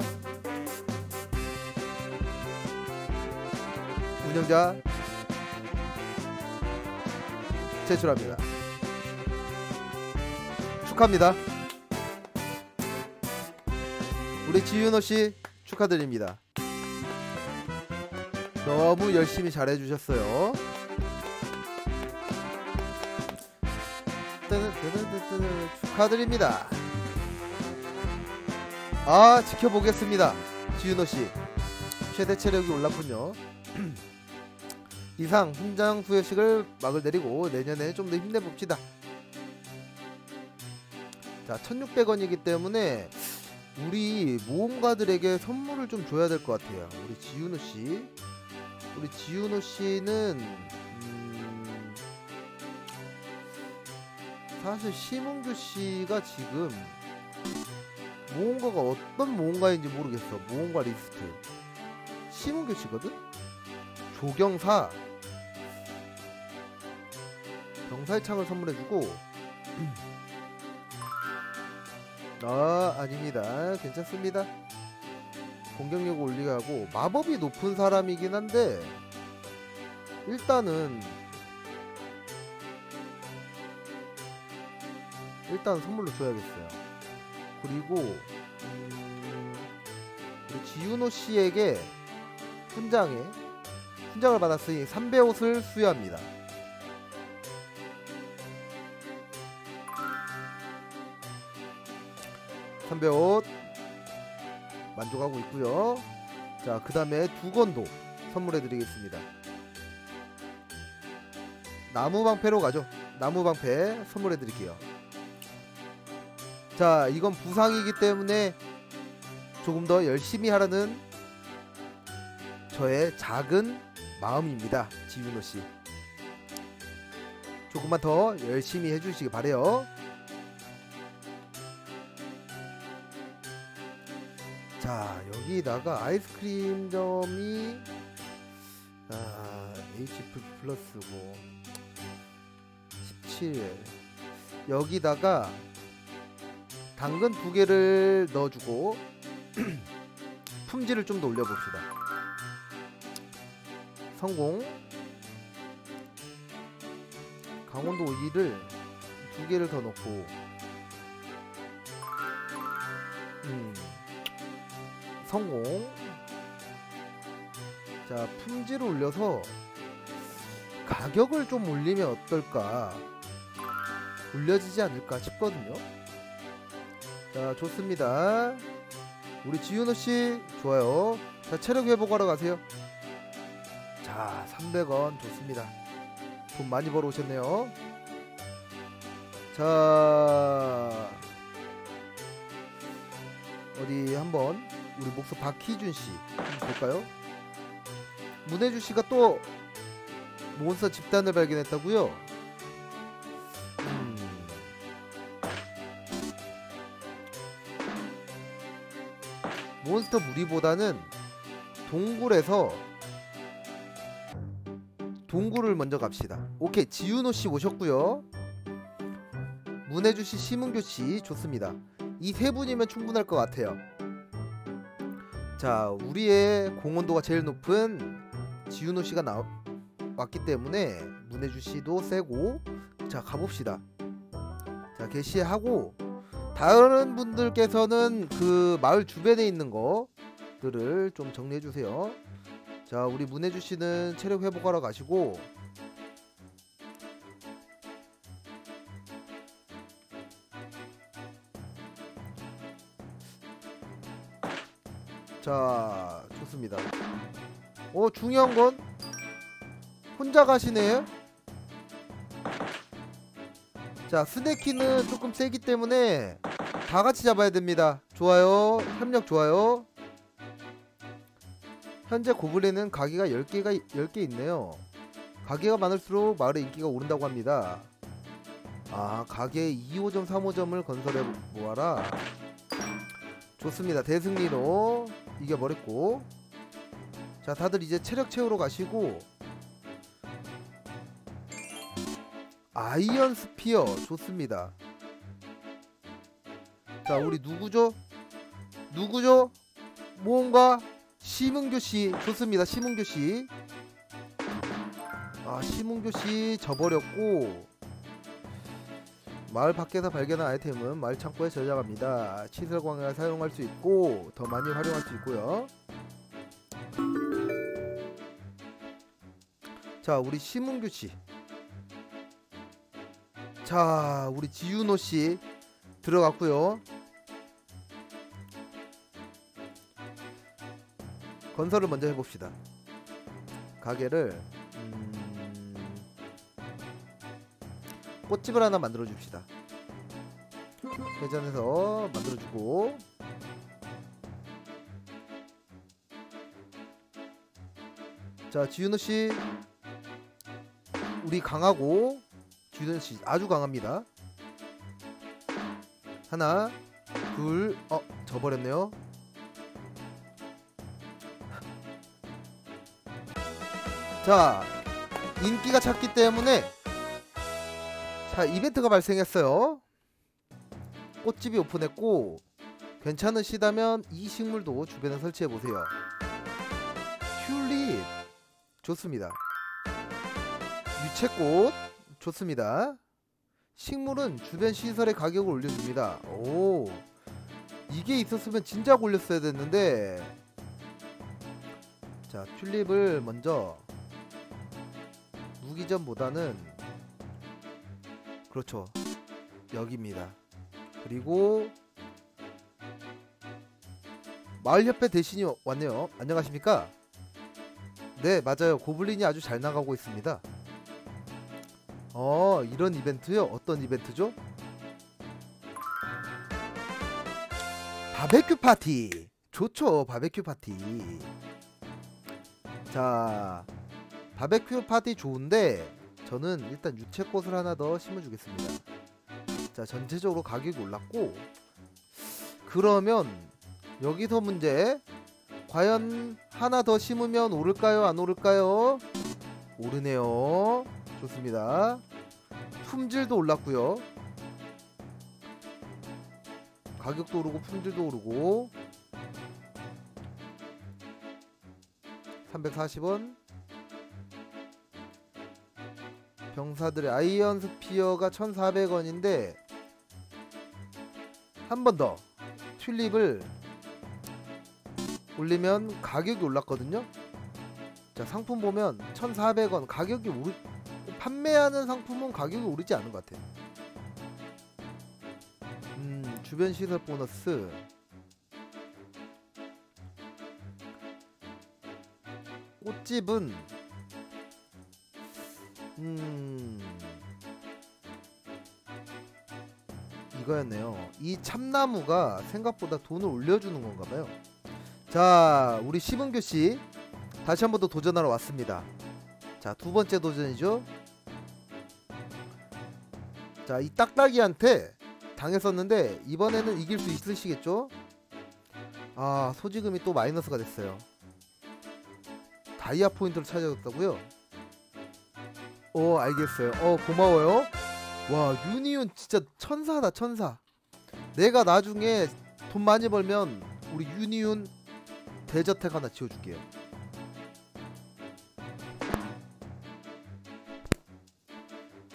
운영자 제출합니다. 축하합니다. 우리 지윤호 씨 축하드립니다. 너무 열심히 잘해주셨어요. 축하드립니다. 아 지켜보겠습니다. 지윤호 씨 최대 체력이 올랐군요. 이상 훈장 수여식을 막을 내리고 내년에 좀 더 힘내봅시다. 자 1600원이기 때문에 우리 모험가들에게 선물을 좀 줘야 될 것 같아요. 우리 지윤호 씨, 우리 지윤호 씨는 음, 사실 심은규 씨가 지금 모험가가 어떤 모험가인지 모르겠어. 모험가 리스트 심은규 씨거든. 조경사 병살창을 선물해주고. 아 아닙니다. 괜찮습니다. 공격력을 올리게 하고 마법이 높은 사람이긴 한데 일단은 일단 선물로 줘야겠어요. 그리고 음, 우리 지윤호 씨에게 훈장에 훈장을 받았으니 3배 옷을 수여합니다 선배옷 만족하고 있고요. 자, 그 다음에 두 건도 선물해 드리겠습니다. 나무 방패로 가죠. 나무 방패 선물해 드릴게요. 자, 이건 부상이기 때문에 조금 더 열심히 하라는 저의 작은 마음입니다. 지윤호 씨. 조금만 더 열심히 해주시기 바래요. 자 여기다가 아이스크림점이 아 HP 플러스고 17 여기다가 당근 두 개를 넣어주고 품질을 좀 더 올려봅시다. 성공. 강원도 2를 두 개를 더 넣고 음 성공. 자 품질을 올려서 가격을 좀 올리면 어떨까? 올려지지 않을까 싶거든요. 자 좋습니다. 우리 지윤호씨 좋아요. 자 체력 회복하러 가세요. 자 300원. 좋습니다. 돈 많이 벌어 오셨네요. 자 어디 한번 우리 목수 박희준 씨 볼까요? 문혜주 씨가 또 몬스터 집단을 발견했다고요? 음. 몬스터 무리보다는 동굴에서 동굴을 먼저 갑시다. 오케이 지윤호 씨 오셨고요. 문혜주 씨, 심은교 씨 좋습니다. 이 세 분이면 충분할 것 같아요. 자, 우리의 공헌도가 제일 높은 지윤호 씨가 나 왔기 때문에 문혜주 씨도 세고 자 가봅시다. 자 개시하고 다른 분들께서는 그 마을 주변에 있는 거들을 좀 정리해 주세요. 자 우리 문혜주 씨는 체력 회복하러 가시고 자 좋습니다. 어 중요한 건 혼자 가시네요. 자 스네키는 조금 세기 때문에 다 같이 잡아야 됩니다. 좋아요. 협력 좋아요. 현재 고블린은 가게가 10개가 10개 있네요. 가게가 많을수록 마을의 인기가 오른다고 합니다. 아, 가게 2호점, 3호점을 건설해 보아라. 좋습니다. 대승리로 이겨버렸고. 자, 다들 이제 체력 채우러 가시고. iron spear 좋습니다. 자, 우리 누구죠? 누구죠? 모험가 심은교 씨 좋습니다. 심은교 씨. 아 심은교 씨 져버렸고 마을 밖에서 발견한 아이템은 마을 창고에 저장합니다. 치설광을 사용할 수 있고 더 많이 활용할 수 있고요. 자 우리 심은규 씨. 자 우리 지윤호 씨 들어갔고요. 건설을 먼저 해봅시다. 가게를 꽃집을 하나 만들어 줍시다. 회전해서 만들어주고 자 지윤호 씨 우리 강하고 지윤호 씨 아주 강합니다. 하나 둘어 져버렸네요. 자 인기가 찼기 때문에 자 이벤트가 발생했어요. 꽃집이 오픈했고 괜찮으시다면 이 식물도 주변에 설치해보세요. 튤립 좋습니다. 유채꽃 좋습니다. 식물은 주변 시설의 가격을 올려줍니다. 오 이게 있었으면 진작 올렸어야 됐는데. 자 튤립을 먼저 무기전보다는 그렇죠. 여기입니다. 그리고 마을협회 대신이 왔네요. 안녕하십니까? 네 맞아요. 고블린이 아주 잘 나가고 있습니다. 어 이런 이벤트요? 어떤 이벤트죠? 바베큐 파티. 좋죠 바베큐 파티. 자 바베큐 파티 좋은데 저는 일단 유채꽃을 하나 더 심어주겠습니다. 자 전체적으로 가격이 올랐고 그러면 여기서 문제. 과연 하나 더 심으면 오를까요? 안 오를까요? 오르네요. 좋습니다. 품질도 올랐고요. 가격도 오르고 품질도 오르고. 340원 병사들의 iron spear가 1400원인데 한 번 더 튤립을 올리면 가격이 올랐거든요. 자 상품 보면 1400원 가격이 오르 판매하는 상품은 가격이 오르지 않은 것 같아요. 음 주변 시설 보너스. 꽃집은 음 이거였네요. 이 참나무가 생각보다 돈을 올려주는 건가 봐요. 자, 우리 시문교 씨 다시 한 번 더 도전하러 왔습니다. 자, 두 번째 도전이죠. 자, 이 딱딱이한테 당했었는데 이번에는 이길 수 있으시겠죠? 아, 소지금이 또 마이너스가 됐어요. 다이아 포인트를 찾아줬다고요? 어 알겠어요. 어 고마워요. 와 유니온 진짜 천사다 천사. 내가 나중에 돈 많이 벌면 우리 유니온 대저택 하나 지어줄게요.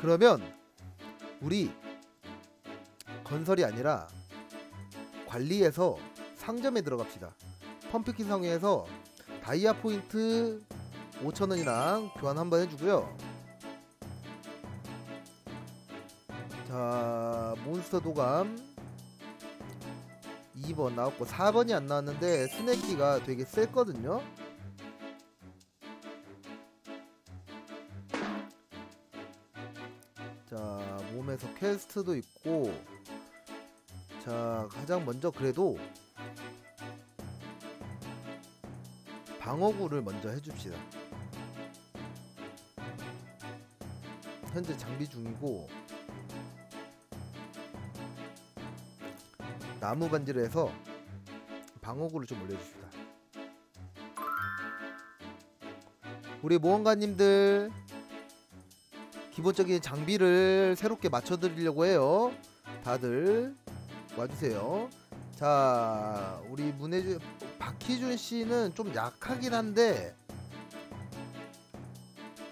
그러면 우리 건설이 아니라 관리해서 상점에 들어갑시다. 펌프킨 상회에서 다이아 포인트 5천원이랑 교환 한번 해주고요 자 몬스터 도감. 2번 나왔고 4번이 안 나왔는데 스네키가 되게 셌거든요. 자 몸에서 퀘스트도 있고 자 가장 먼저 그래도 방어구를 먼저 해줍시다. 현재 장비 중이고 나무 반지를 해서 방어구를 좀 올려줍시다. 우리 모험가님들 기본적인 장비를 새롭게 맞춰드리려고 해요. 다들 와주세요. 자 우리 문혜주 박희준 씨는 좀 약하긴 한데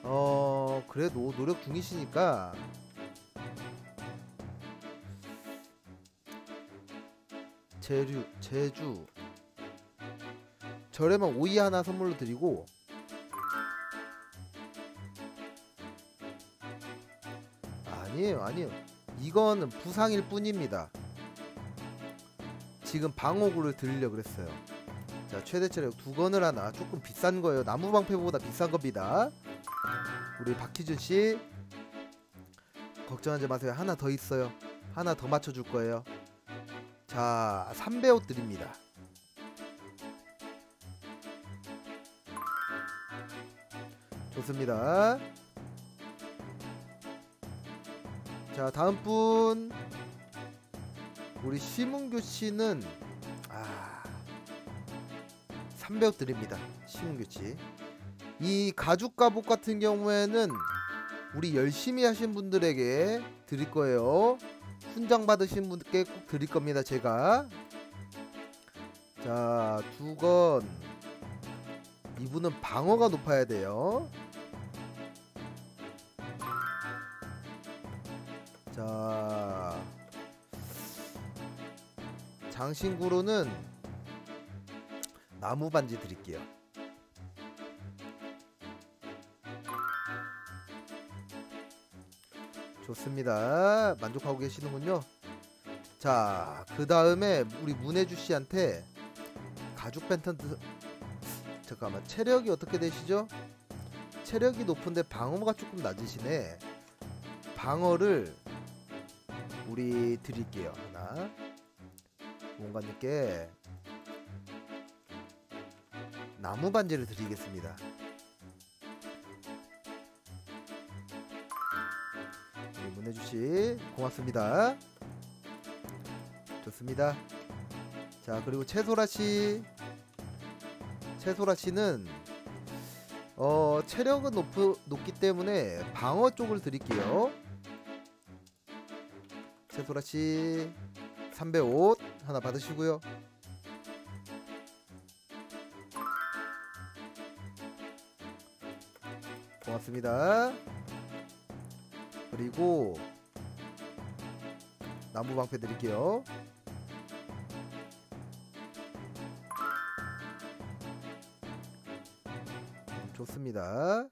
어 그래도 노력 중이시니까 제주 제주. 저렴한 오이 하나 선물로 드리고. 아니에요 아니에요. 이거는 부상일 뿐입니다. 지금 방어구를 드리려 그랬어요. 자 최대 체력 두 건을 하나. 조금 비싼 거예요. 나무 방패보다 비싼 겁니다. 우리 박희준 씨. 걱정하지 마세요. 하나 더 있어요. 하나 더 맞춰줄 거예요 자 3배옷 드립니다. 좋습니다. 자 다음 분. 우리 심은규 씨는 아 300 드립니다. 심은규 씨 이 가죽 갑옷 같은 경우에는 우리 열심히 하신 분들에게 드릴 거예요 훈장 받으신 분께 꼭 드릴 겁니다 제가. 자 두 건. 이분은 방어가 높아야 돼요. 자 장신구로는 나무 반지 드릴게요. 좋습니다. 만족하고 계시는군요. 자, 그 다음에 우리 문혜주 씨한테 가죽 펜턴트 잠깐만 체력이 어떻게 되시죠? 체력이 높은데 방어가 조금 낮으시네. 방어를 우리 드릴게요. 하나. 공간님께 나무 반지를 드리겠습니다. 주씨 고맙습니다. 좋습니다. 자 그리고 채소라 씨 채소라 씨는 어 체력은 높, 높기 때문에 방어 쪽을 드릴게요. 채소라씨 300옷 하나 받으시고요. 고맙습니다. 그리고 나무 방패 드릴게요. 음, 좋습니다.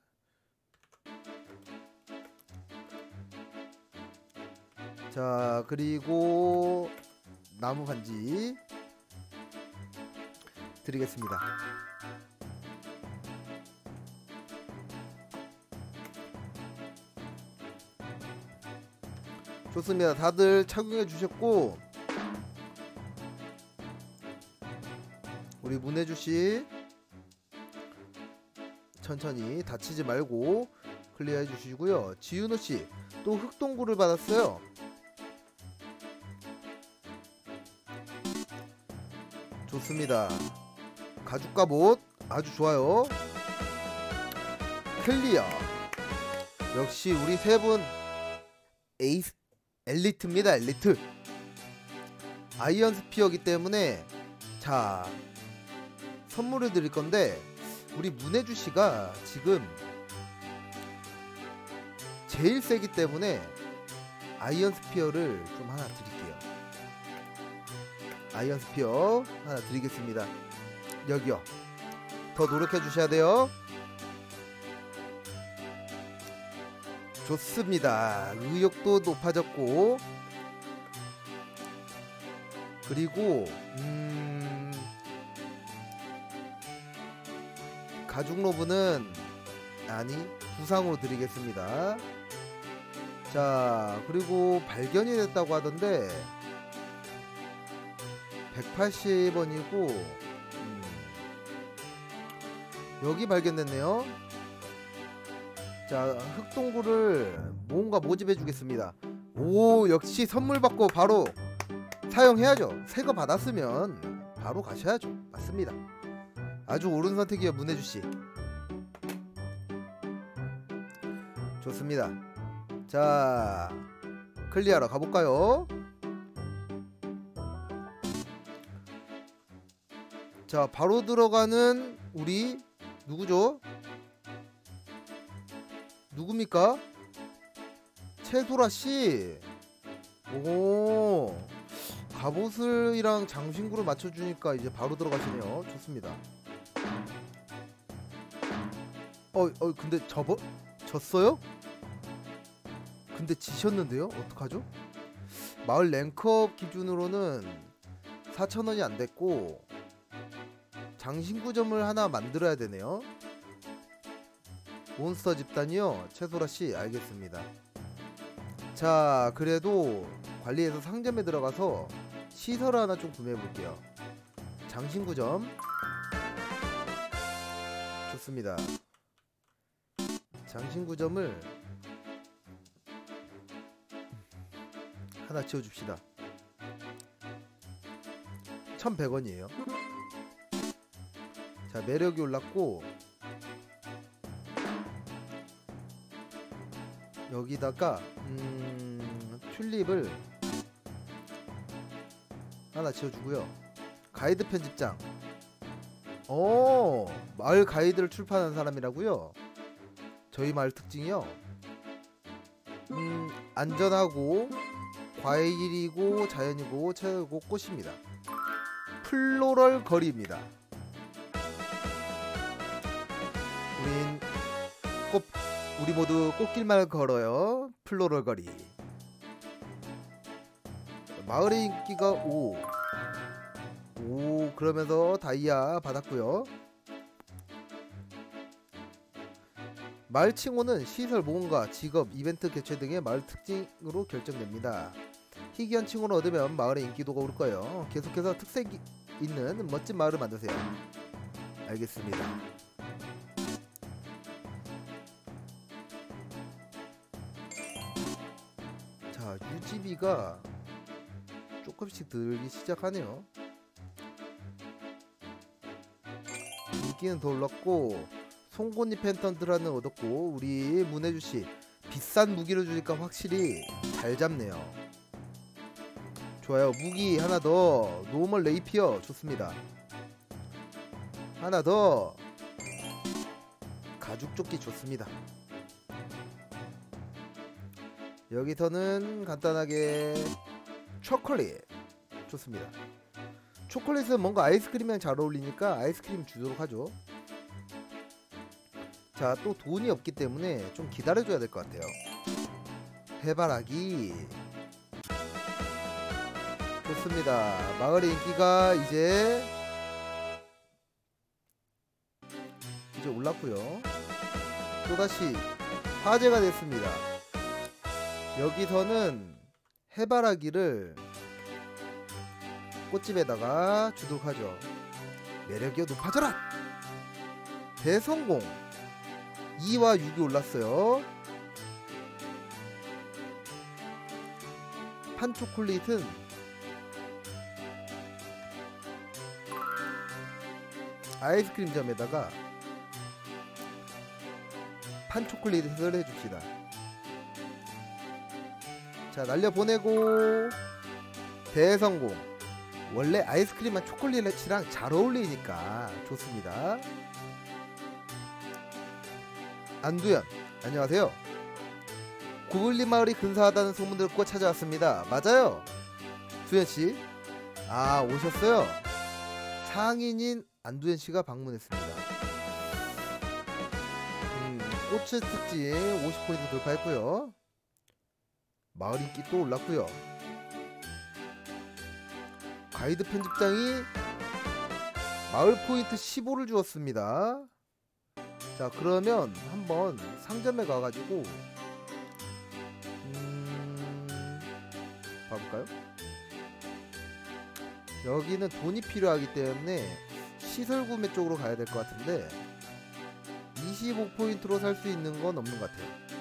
자 그리고 나무 반지 드리겠습니다. 좋습니다. 다들 착용해 주셨고 우리 문혜주 씨 천천히 다치지 말고 클리어해 주시고요. 지윤호 씨 또 흑동구를 받았어요. 좋습니다. 가죽 갑옷 아주 좋아요. clear. 역시 우리 세 분 에이스 엘리트입니다. 엘리트. iron spear기 때문에 자 선물을 드릴 건데 우리 문혜주 씨가 지금 제일 세기 때문에 iron spear를 좀 하나 드릴게요. iron spear 하나 드리겠습니다. 여기요. 더 노력해 주셔야 돼요. 좋습니다. 의욕도 높아졌고 그리고 음 가죽 로브는 아니 부상으로 드리겠습니다. 자 그리고 발견이 됐다고 하던데 180원이고 음, 여기 발견됐네요. 자 흑동구를 뭔가 모집해 주겠습니다. 오 역시 선물 받고 바로 사용해야죠. 새 거 받았으면 바로 가셔야죠. 맞습니다. 아주 옳은 선택이에요 문혜주씨. 좋습니다. 자 클리어로 가볼까요? 자 바로 들어가는 우리 누구죠? 누굽니까? 채소라 씨. 오. 갑옷을이랑 장신구를 맞춰주니까 이제 바로 들어가시네요. 좋습니다. 어, 어, 근데 접어 졌어요? 근데 지셨는데요? 어떡하죠? 마을 랭크업 기준으로는 4,000원이 안 됐고 장신구점을 하나 만들어야 되네요. 몬스터 집단이요? 채소라 씨 알겠습니다. 자, 그래도 관리해서 상점에 들어가서 시설 하나 좀 구매해 볼게요. 장신구점 좋습니다. 장신구점을 하나 지어줍시다. 1100원이에요. 자, 매력이 올랐고 여기다가 음, 튤립을 하나 지어주고요. 가이드 편집장. 오, 마을 가이드를 출판한 사람이라고요. 저희 마을 특징이요. 음, 안전하고 과일이고 자연이고 채고 꽃입니다. floral 거리입니다. 우린 꽃 우리 모두 꽃길만 걸어요. floral 거리. 마을의 인기가 5. 오, 그러면서 다이아 받았고요. 마을 칭호는 시설 모험가, 직업, 이벤트 개최 등의 마을 특징으로 결정됩니다. 희귀한 칭호를 얻으면 마을의 인기도가 오를 거예요. 계속해서 특색 있는 멋진 마을을 만드세요. 알겠습니다. 자, 유지비가 조금씩 늘기 시작하네요. 인기는 더 올랐고 송곳니 하나 얻었고 우리 문혜주씨 비싼 무기를 주니까 확실히 잘 잡네요. 좋아요. 무기 하나 더 normal rapier 좋습니다. 하나 더 가죽 조끼 좋습니다. 여기서는 간단하게 초콜릿 좋습니다. 초콜릿은 뭔가 아이스크림이랑 잘 어울리니까 아이스크림 주도록 하죠. 자, 또 돈이 없기 때문에 좀 기다려줘야 될 것 같아요. 해바라기 좋습니다. 마을의 인기가 이제 이제 올랐고요. 또다시 화제가 됐습니다. 여기서는 해바라기를 꽃집에다가 주도록 하죠. 매력이 높아져라! 대성공! 2와 6이 올랐어요. 판초콜릿은 아이스크림점에다가 판초콜릿을 해줍시다. 자 날려보내고. 대성공. 원래 아이스크림만 초콜릿이랑 잘 어울리니까 좋습니다. 안두현 안녕하세요. 구글린 마을이 근사하다는 소문 듣고 찾아왔습니다. 맞아요. 두현씨. 아 오셨어요. 상인인 안두현씨가 방문했습니다. 음, 꽃의 특징 50포인트 돌파했고요 마을 인기 또 올랐고요. 가이드 편집장이 마을 포인트 15를 주었습니다. 자 그러면 한번 상점에 가가지고 음... 봐볼까요? 여기는 돈이 필요하기 때문에 시설 구매 쪽으로 가야 될 것 같은데 25포인트로 살 수 있는 건 없는 것 같아요.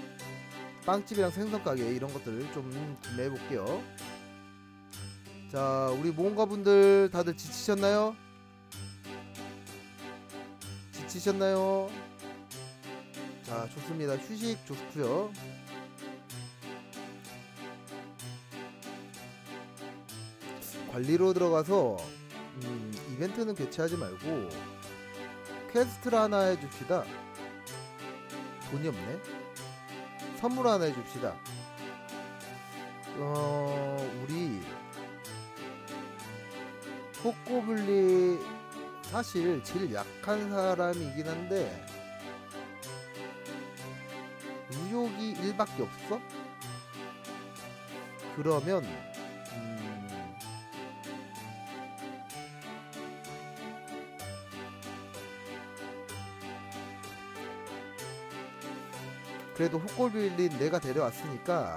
빵집이랑 생선 가게 이런 것들을 좀 구매해 볼게요. 자, 우리 모험가분들 다들 지치셨나요? 지치셨나요? 자, 좋습니다. 휴식 좋고요. 관리로 들어가서 음, 이벤트는 교체하지 말고 quest를 하나 해줍시다. 돈이 없네. 선물 하나 해줍시다. 어, 우리 코꼬블리 사실 제일 약한 사람이긴 한데 의욕이 1밖에 없어? 그러면 그래도 호골빌린 내가 데려왔으니까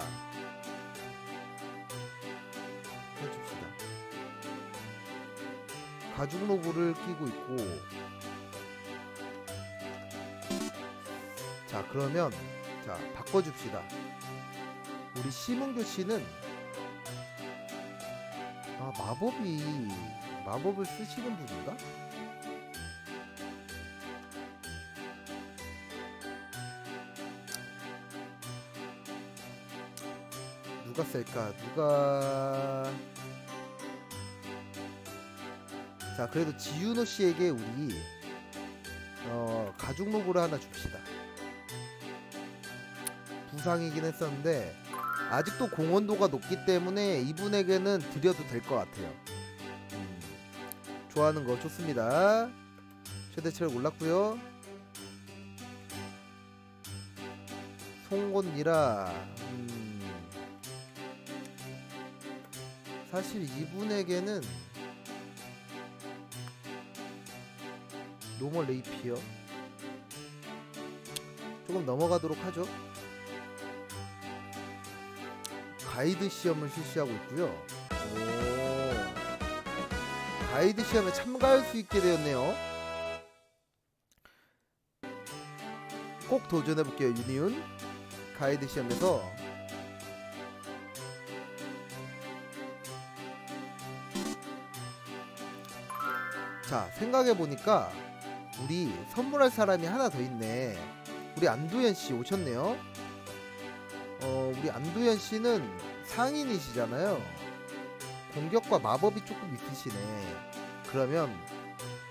해줍시다. 가죽 로고를 끼고 있고 자 그러면 자 바꿔줍시다. 우리 심은교 씨는 아 마법이 마법을 쓰시는 분인가? 누가 쓸까? 누가 자 그래도 지윤호 씨에게 우리 어 가죽 로고를 하나 줍시다. 부상이긴 했었는데 아직도 공헌도가 높기 때문에 이분에게는 드려도 될 것 같아요. 음, 좋아하는 거 좋습니다. 최대치를 올랐고요. 송곳니라 음, 사실 이분에게는 normal rapier 조금 넘어가도록 하죠. 가이드 시험을 실시하고 있고요. 오. 가이드 시험에 참가할 수 있게 되었네요. 꼭 도전해 볼게요, 유니운. 가이드 시험에서 자, 생각해 보니까 우리 선물할 사람이 하나 더 있네. 우리 안두현 씨 오셨네요. 어, 우리 안두현 씨는 상인이시잖아요. 공격과 마법이 조금 있으시네. 그러면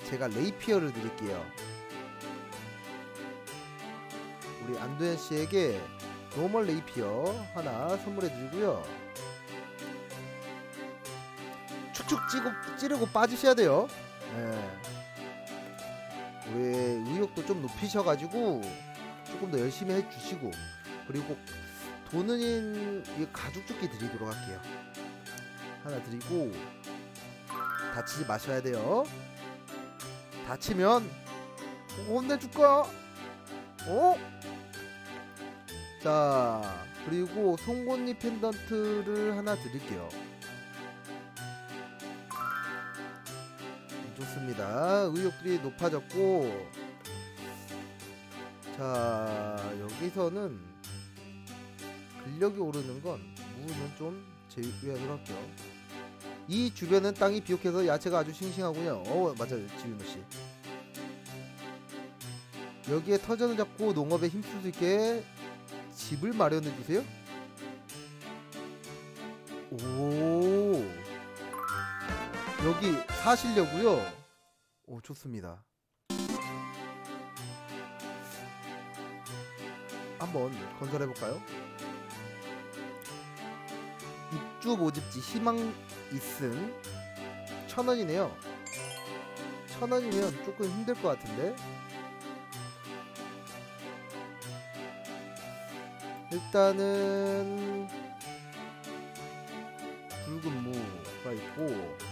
제가 rapier를 드릴게요. 우리 안두현 씨에게 normal rapier 하나 선물해 드리고요. 축축 찌고, 찌르고 빠지셔야 돼요. 예. 우리 의욕도 좀 높이셔가지고 조금 더 열심히 해주시고 그리고 이 가죽 조끼 드리도록 할게요. 하나 드리고 다치지 마셔야 돼요. 다치면 혼내줄 거야. 어? 자 그리고 송곳니 펜던트를 하나 드릴게요. 좋습니다. 의욕들이 높아졌고 자 여기서는 근력이 오르는 건 무는 좀 제외하도록 할게요. 이 주변은 땅이 비옥해서 야채가 아주 싱싱하군요. 어 맞아요 지윤호 씨. 여기에 터전을 잡고 농업에 힘쓸 수 있게 집을 마련해 주세요. 오 여기 사시려고요. 오 좋습니다. 한번 건설해 볼까요? 입주 모집지 희망 있음 천 원이네요. 천 원이면 조금 힘들 것 같은데. 일단은 붉은 무가 있고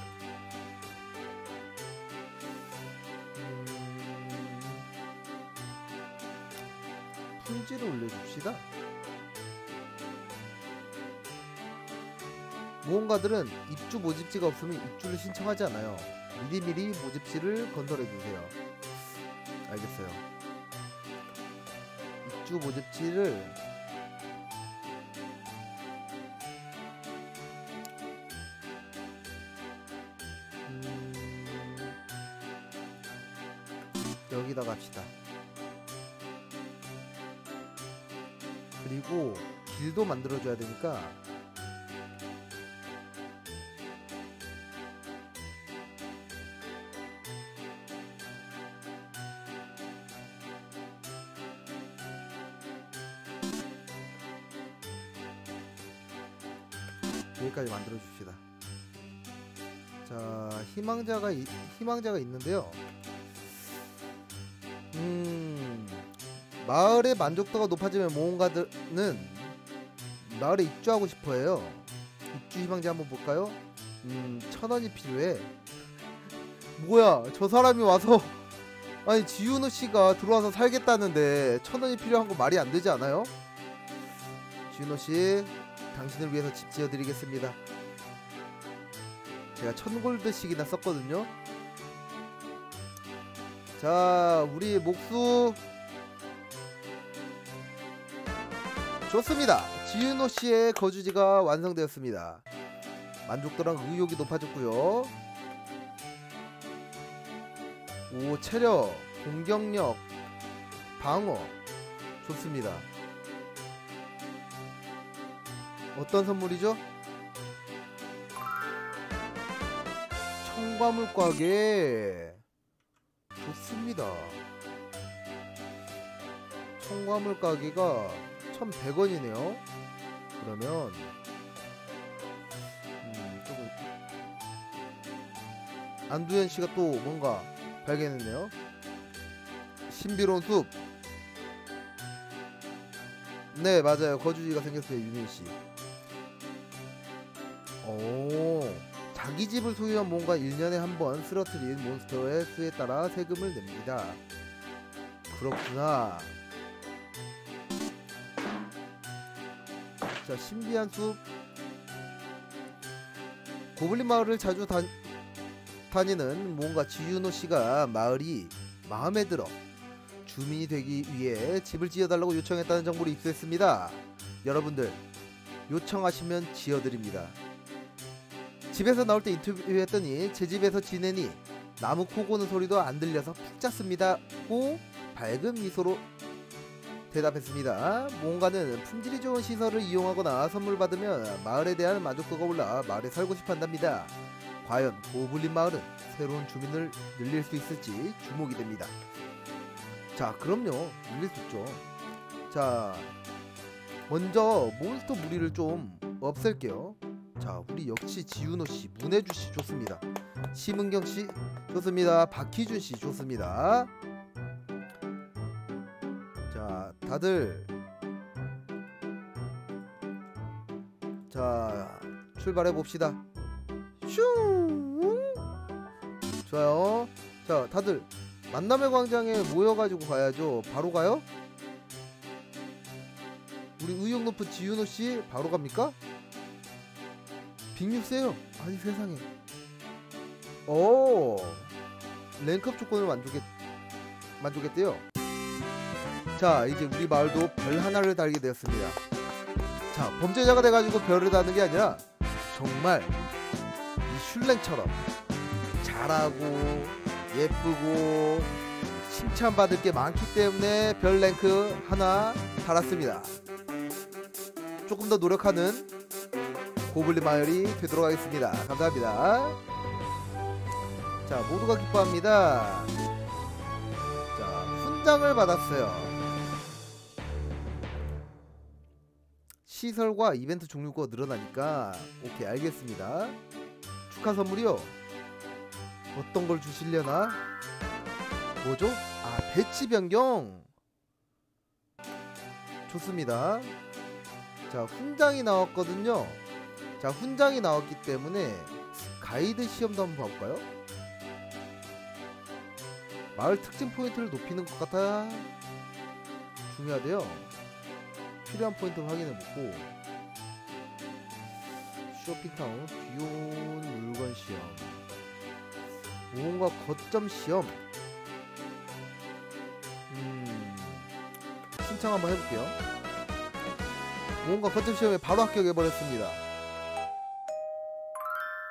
품질을 올려줍시다. 모험가들은 입주 모집지가 없으면 입주를 신청하지 않아요. 미리미리 모집지를 건설해주세요. 알겠어요. 입주 모집지를 가치도 만들어줘야 되니까. 여기까지 만들어 줍시다. 자 희망자가 이, 희망자가 있는데요. 음 마을의 만족도가 높아지면 모험가들은 마을에 입주하고 싶어 해요. 입주 희망자 한번 볼까요? 음, 천 원이 필요해. 뭐야, 저 사람이 와서 아니 지윤우 씨가 들어와서 살겠다는데 천 원이 필요한 거 말이 안 되지 않아요? 지윤호 씨, 당신을 위해서 집 지어드리겠습니다. 제가 천 골드씩이나 썼거든요. 자, 우리 목수 좋습니다. 지윤호 씨의 거주지가 완성되었습니다. 만족도랑 의욕이 높아졌고요. 오, 체력, 공격력, 방어 좋습니다. 어떤 선물이죠? 청과물 가게 좋습니다. 청과물 가게가 1,100원이네요. 그러면 음, 조금 안두현 씨가 또 뭔가 발견했네요. 신비로운 숲. 네, 맞아요. 거주지가 생겼어요, 윤희 씨. 오, 자기 집을 소유한 뭔가 1년에 한 번 쓰러뜨린 몬스터의 수에 따라 세금을 냅니다. 그렇구나. 자, 신비한 숲. 고블린 마을을 자주 다, 다니는 뭔가 지윤호 씨가 마을이 마음에 들어 주민이 되기 위해 집을 지어달라고 요청했다는 정보를 입수했습니다. 여러분들 요청하시면 지어드립니다. 집에서 나올 때 인터뷰했더니 제 집에서 지내니 나무 코 고는 소리도 안 들려서 푹 잤습니다 고 밝은 미소로 대답했습니다. 뭔가는 품질이 좋은 시설을 이용하거나 선물 받으면 마을에 대한 만족도가 올라 마을에 살고 싶어 한답니다. 과연 고블린 마을은 새로운 주민을 늘릴 수 있을지 주목이 됩니다. 자, 그럼요. 늘릴 수 있죠. 자, 먼저 몬스터 무리를 좀 없앨게요. 자, 우리 역시 지윤호 씨, 문혜주 씨 좋습니다. 심은경 씨 좋습니다. 박희준 씨 좋습니다. 자, 다들 자, 출발해 봅시다. 슝! 좋아요. 자, 다들 만남의 광장에 모여가지고 가야죠. 바로 가요? 우리 의욕 높은 지윤호 씨 바로 갑니까? 빅뉴스예요. 아니 세상에. 오, 랭크업 조건을 만족했 만족했대요. 자, 이제 우리 마을도 별 하나를 달게 되었습니다. 자, 범죄자가 돼가지고 별을 다는 게 아니라 정말 이 슐랭처럼 잘하고 예쁘고 칭찬받을 게 많기 때문에 별 랭크 하나 달았습니다. 조금 더 노력하는 고블린 마을이 되도록 하겠습니다. 감사합니다. 자, 모두가 기뻐합니다. 자, 훈장을 받았어요. 시설과 이벤트 종류가 늘어나니까 오케이 알겠습니다. 축하 선물이요. 어떤 걸 주시려나? 뭐죠? 아 배치 변경. 좋습니다. 자 훈장이 나왔거든요. 자 훈장이 나왔기 때문에 가이드 시험도 한번 봐볼까요? 마을 특징 포인트를 높이는 것 같아 중요하대요. 필요한 포인트를 확인해보고 쇼핑타운 귀여운 물건 시험 모험가 거점 시험. 음 신청 한번 해볼게요. 모험가 거점 시험에 바로 합격해버렸습니다.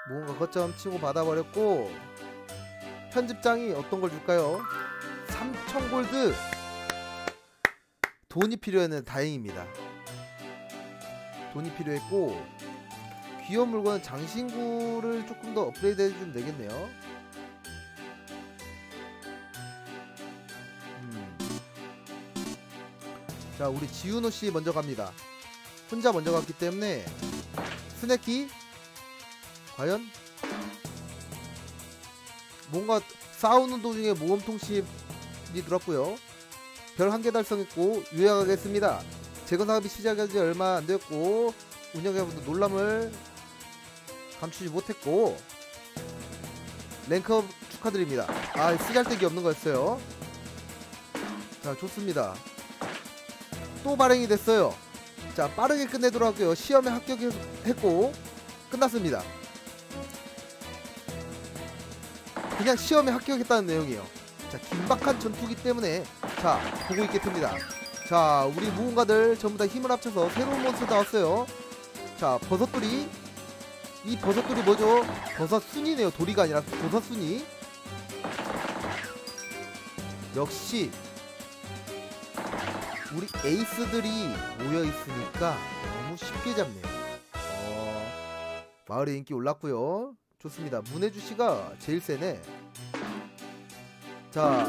모험가 거점 치고 받아버렸고 편집장이 어떤 걸 줄까요? 3천 골드 돈이 필요했는 다행입니다. 돈이 필요했고 귀여운 물건은 장신구를 조금 더 업그레이드 해주면 되겠네요. 음. 자 우리 지윤호 씨 먼저 갑니다. 혼자 먼저 갔기 때문에 스네키 과연? 뭔가 싸우는 도중에 모험통신이 들었고요 별 한 개 달성했고 요약하겠습니다. 재건 사업이 시작한 지 얼마 안 되었고 운영자분들 놀람을 감추지 못했고 랭크업 축하드립니다. 아 쓰잘데기 없는 거였어요. 자 좋습니다. 또 발행이 됐어요. 자 빠르게 끝내도록 할게요. 시험에 합격했고 끝났습니다. 그냥 시험에 합격했다는 내용이에요. 자 긴박한 전투기 때문에 자 보고 있겠습니다 자 우리 무언가들 전부 다 힘을 합쳐서 새로운 몬스터 나왔어요 자 버섯돌이 이 버섯돌이 뭐죠 버섯순이네요 도리가 아니라 버섯순이 역시 우리 에이스들이 모여 있으니까 너무 쉽게 잡네요. 어, 마을의 인기 올랐고요. 좋습니다. 문혜주 씨가 제일 세네. 자,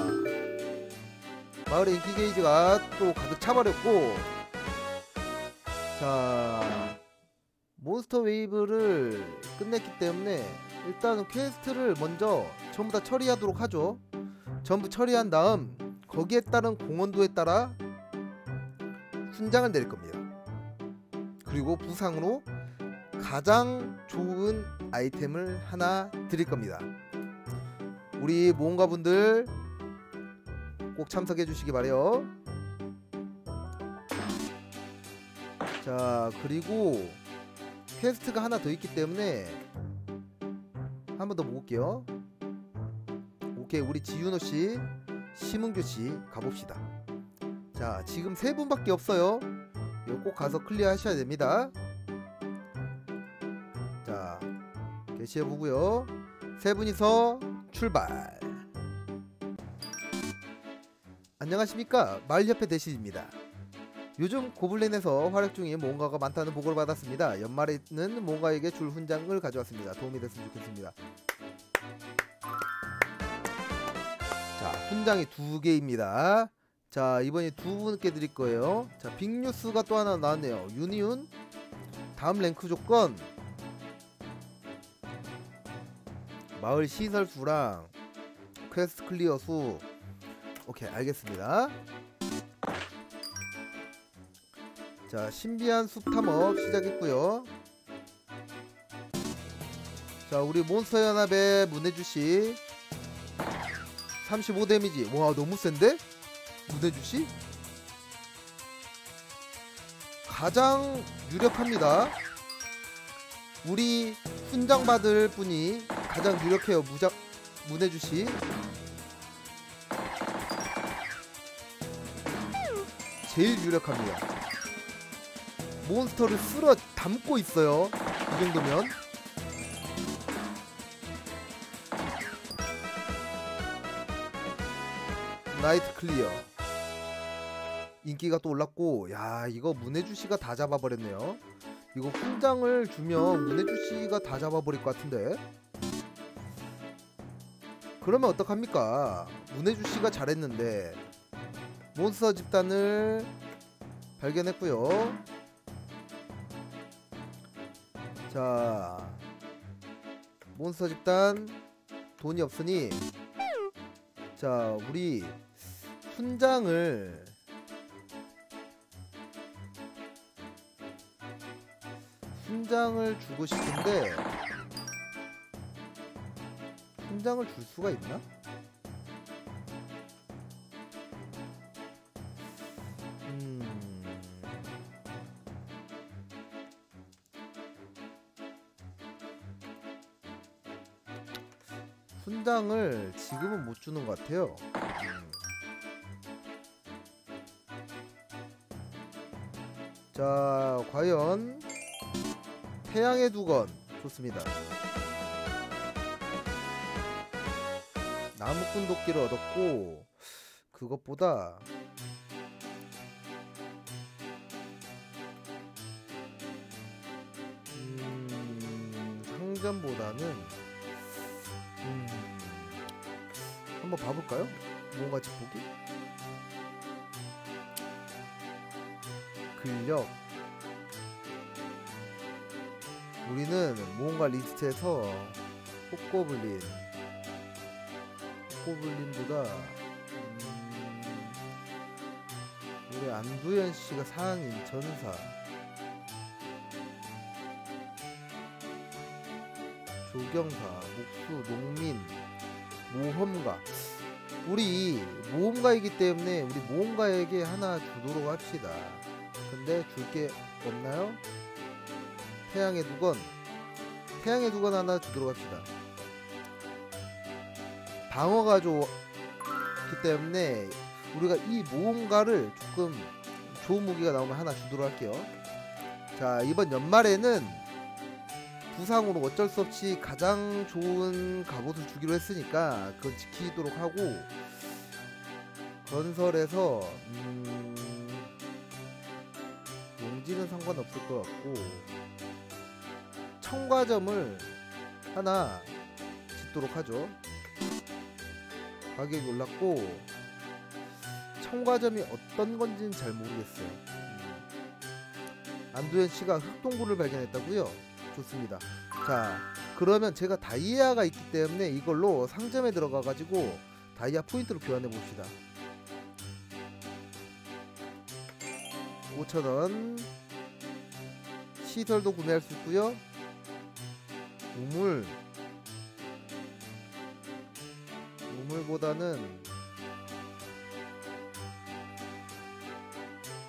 마을의 인기 게이지가 또 가득 차버렸고, 자, monster wave를 끝냈기 때문에 일단은 quest를 먼저 전부 다 처리하도록 하죠. 전부 처리한 다음 거기에 따른 공헌도에 따라 훈장을 내릴 겁니다. 그리고 부상으로 가장 좋은 아이템을 하나 드릴 겁니다. 우리 모험가분들 꼭 참석해 주시기 바래요. 자 그리고 퀘스트가 하나 더 있기 때문에 한 번 더 모을게요. 오케이 우리 지윤호 씨, 심은규 씨 가봅시다. 자 지금 세 분밖에 없어요 이거 꼭 가서 클리어 하셔야 됩니다 자 게시해 보고요 세 분이서 출발 안녕하십니까? 마을협회 대신입니다. 요즘 고블린에서 활약 중인 모험가가 많다는 보고를 받았습니다. 연말에는 모험가에게 줄 훈장을 가져왔습니다. 도움이 됐으면 좋겠습니다. 자 훈장이 두 개입니다. 자 이번에 두 분께 드릴 거예요. 자 빅뉴스가 또 하나 나왔네요. 유니운 다음 랭크 조건. 마을 시설 수랑 quest clear 수 오케이 알겠습니다. 자 신비한 숲 탐험 시작했고요. 자 우리 몬스터 연합의 문해주씨. 35 데미지. 와 너무 센데? 문해주씨? 가장 유력합니다. 우리 훈장 받을 분이 가장 유력해요 무작 문해주씨 제일 유력합니다. monster를 쓸어 담고 있어요. 이 정도면. nice clear. 인기가 또 올랐고 야 이거 문혜주씨가 다 잡아버렸네요. 이거 훈장을 주면 문혜주씨가 다 잡아버릴 것 같은데. 그러면 어떡합니까? 문혜주씨가 잘했는데 몬스터 집단을 발견했고요 자 몬스터 집단 돈이 없으니 자 우리 훈장을 훈장을 주고 싶은데 훈장을 줄 수가 있나? 훈장을 지금은 못 주는 것 같아요. 음. 자, 과연 태양의 두건 좋습니다. 나무꾼 도끼를 얻었고 그것보다 음, 상점보다는 한번 봐볼까요? 뭔가 짚보기? 근력. 우리는 모험가 리스트에서 호꼬블린. 호꼬블린보다 음, 우리 안두현 씨가 상인 전사. 조경사 목수 농민 모험가. 우리 모험가이기 때문에 우리 모험가에게 하나 주도록 합시다. 근데 줄 게 없나요? 태양의 두건 태양의 두건 하나 주도록 합시다. 방어가 좋기 때문에 우리가 이 모험가를 조금 좋은 무기가 나오면 하나 주도록 할게요. 자 이번 연말에는 부상으로 어쩔 수 없이 가장 좋은 갑옷을 주기로 했으니까 그건 지키도록 하고 건설에서 음, 용지는 상관없을 것 같고 청과점을 하나 짓도록 하죠 가격이 올랐고 청과점이 어떤 건지는 잘 모르겠어요 음. 안두현 씨가 흑동굴을 발견했다고요? 좋습니다. 자, 그러면 제가 다이아가 있기 때문에 이걸로 상점에 들어가 가지고 다이아 포인트로 교환해 봅시다. 5천원 시설도 구매할 수 있고요 우물 우물보다는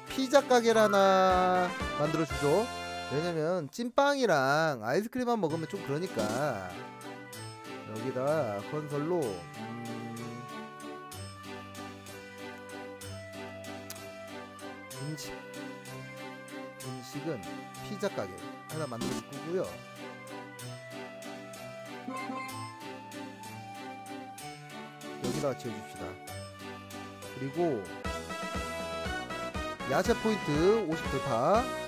피자 가게를 하나 만들어 주죠 왜냐면 찐빵이랑 아이스크림만 먹으면 좀 그러니까. 여기다 건설로. 음... 음식. 음식은 피자 가게 하나 만들 거고요. 여기다가 지어줍시다. 그리고 야채 포인트 50 돌파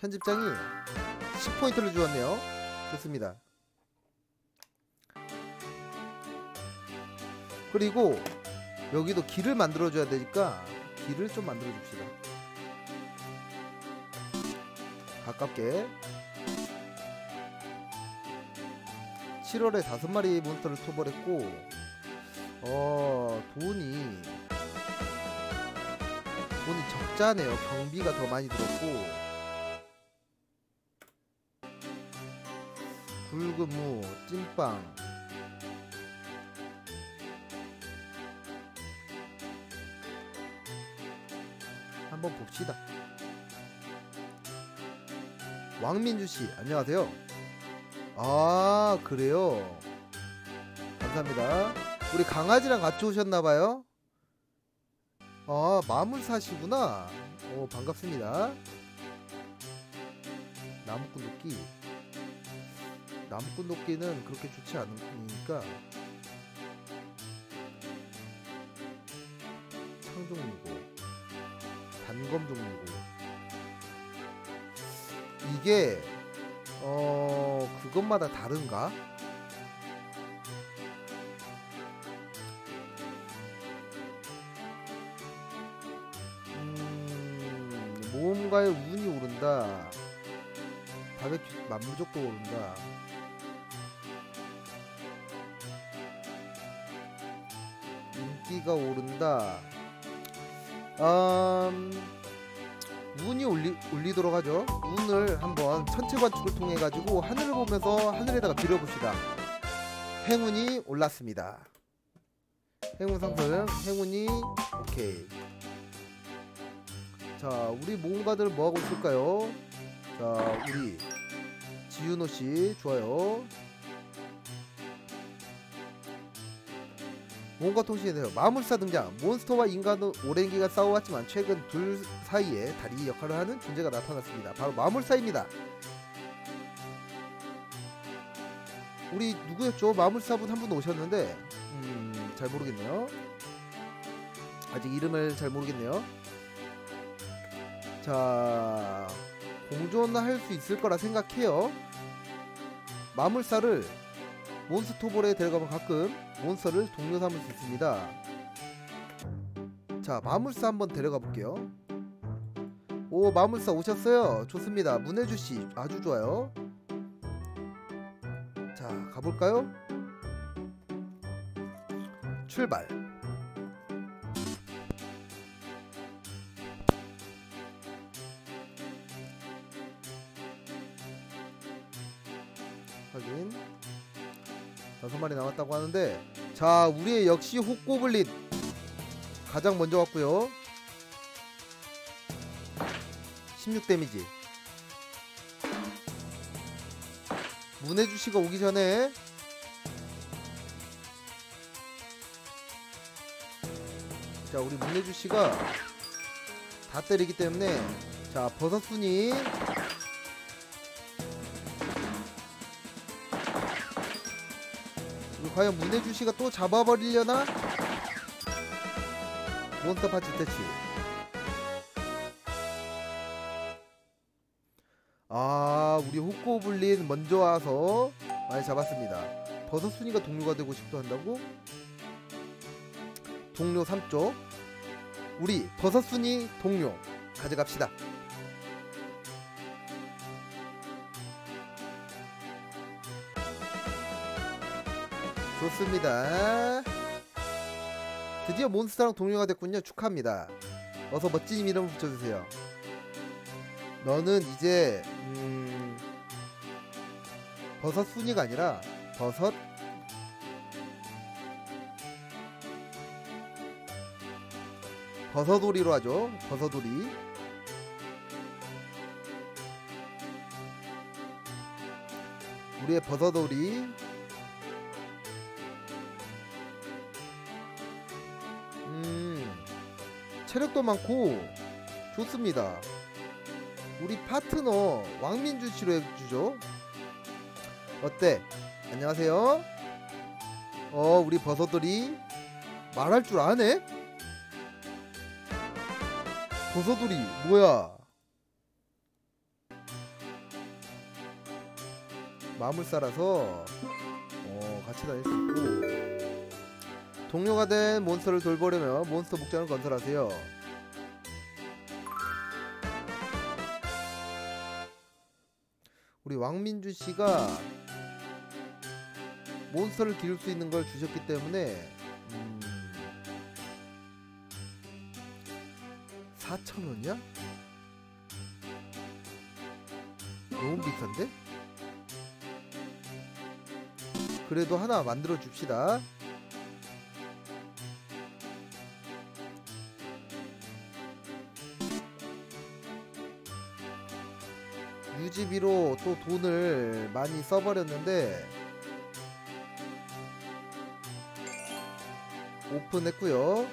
편집장이 10포인트를 주었네요. 좋습니다. 그리고 여기도 길을 만들어 줘야 되니까 길을 좀 만들어 줍시다. 가깝게. 7월에 다섯 마리 몬스터를 토벌했고 어 돈이 돈이 적자네요. 경비가 더 많이 들었고 붉은 무 찐빵. 한번 봅시다. 왕민주 씨 안녕하세요. 아 그래요? 감사합니다. 우리 강아지랑 같이 오셨나봐요? 아 마물사시구나. 오 반갑습니다. 나무꾼 도끼 나무꾼 도끼는 그렇게 좋지 않으니까 창종류고 단검 종류고. 이게 어 그것마다 다른가? 음 모험가의 운이 오른다. 바베큐 만무적도 오른다 인기가 오른다. 음, 운이 올리, 올리도록 하죠. 운을 한번 천체 관측을 통해 가지고 하늘을 보면서 하늘에다가 빌어봅시다. 행운이 올랐습니다. 행운 상승, 행운이 오케이. 자, 우리 모험가들 뭐 하고 있을까요? 자, 우리 지윤호 씨 좋아요. 통신해요. 마물사 등장. 몬스터와 인간은 오랜 기간 싸워왔지만 최근 둘 사이에 다리 역할을 하는 존재가 나타났습니다. 바로 마물사입니다. 우리 누구였죠? 마물사분 한 분 오셨는데 음, 잘 모르겠네요. 아직 이름을 잘 모르겠네요. 자, 공존할 수 있을 거라 생각해요. 마물사를 몬스터볼에 들어가면 가끔 몬스터를 동료 삼을 수 있습니다. 자 마물사 한번 데려가 볼게요. 오 마물사 오셨어요. 좋습니다. 문혜주씨 아주 좋아요. 자 가볼까요? 출발 다섯 마리 남았다고 하는데 자 우리의 역시 호꼬블릿 가장 먼저 왔고요. 16 데미지. 문해주씨가 오기 전에 자 우리 문해주씨가 다 때리기 때문에 자 버섯순이 과연 문해주씨가 또 잡아버리려나? 몬스터 파츠 퇴치. 아 우리 호코블린 먼저 와서 많이 잡았습니다. 버섯 순이가 동료가 되고 싶어 한다고? 동료 3쪽. 우리 버섯 순이 동료. 가져갑시다 좋습니다. 드디어 몬스터랑 동료가 됐군요. 축하합니다. 어서 멋진 이름을 붙여주세요. 너는 이제 음, 버섯 순이가 아니라 버섯 버섯오리로 하죠. 버섯오리. 우리의 버섯오리 체력도 많고 좋습니다 우리 파트너 왕민주 씨로 해주죠. 어때? 안녕하세요. 어, 우리 버섯들이 말할 줄 아네? 버섯들이 뭐야? 마물사라서 어, 같이 다닐 수 있고 동료가 된 몬스터를 돌보려면 몬스터 목장을 건설하세요. 우리 왕민주 씨가 몬스터를 기를 수 있는 걸 주셨기 때문에 음... 4,000원이야? 너무 비싼데? 그래도 하나 만들어 줍시다. 유지비로 또 돈을 많이 써버렸는데 오픈했고요.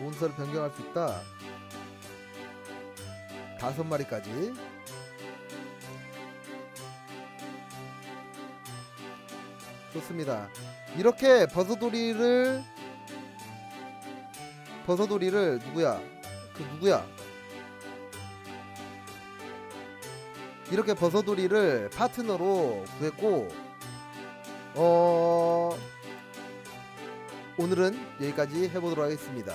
몬스터를 변경할 수 있다. 다섯 마리까지. 좋습니다. 이렇게 버섯돌이를 버섯돌이를 누구야? 그 누구야 이렇게 버섯돌이를 파트너로 구했고 어 오늘은 여기까지 해보도록 하겠습니다.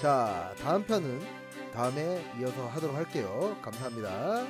자 다음 편은 다음에 이어서 하도록 할게요. 감사합니다.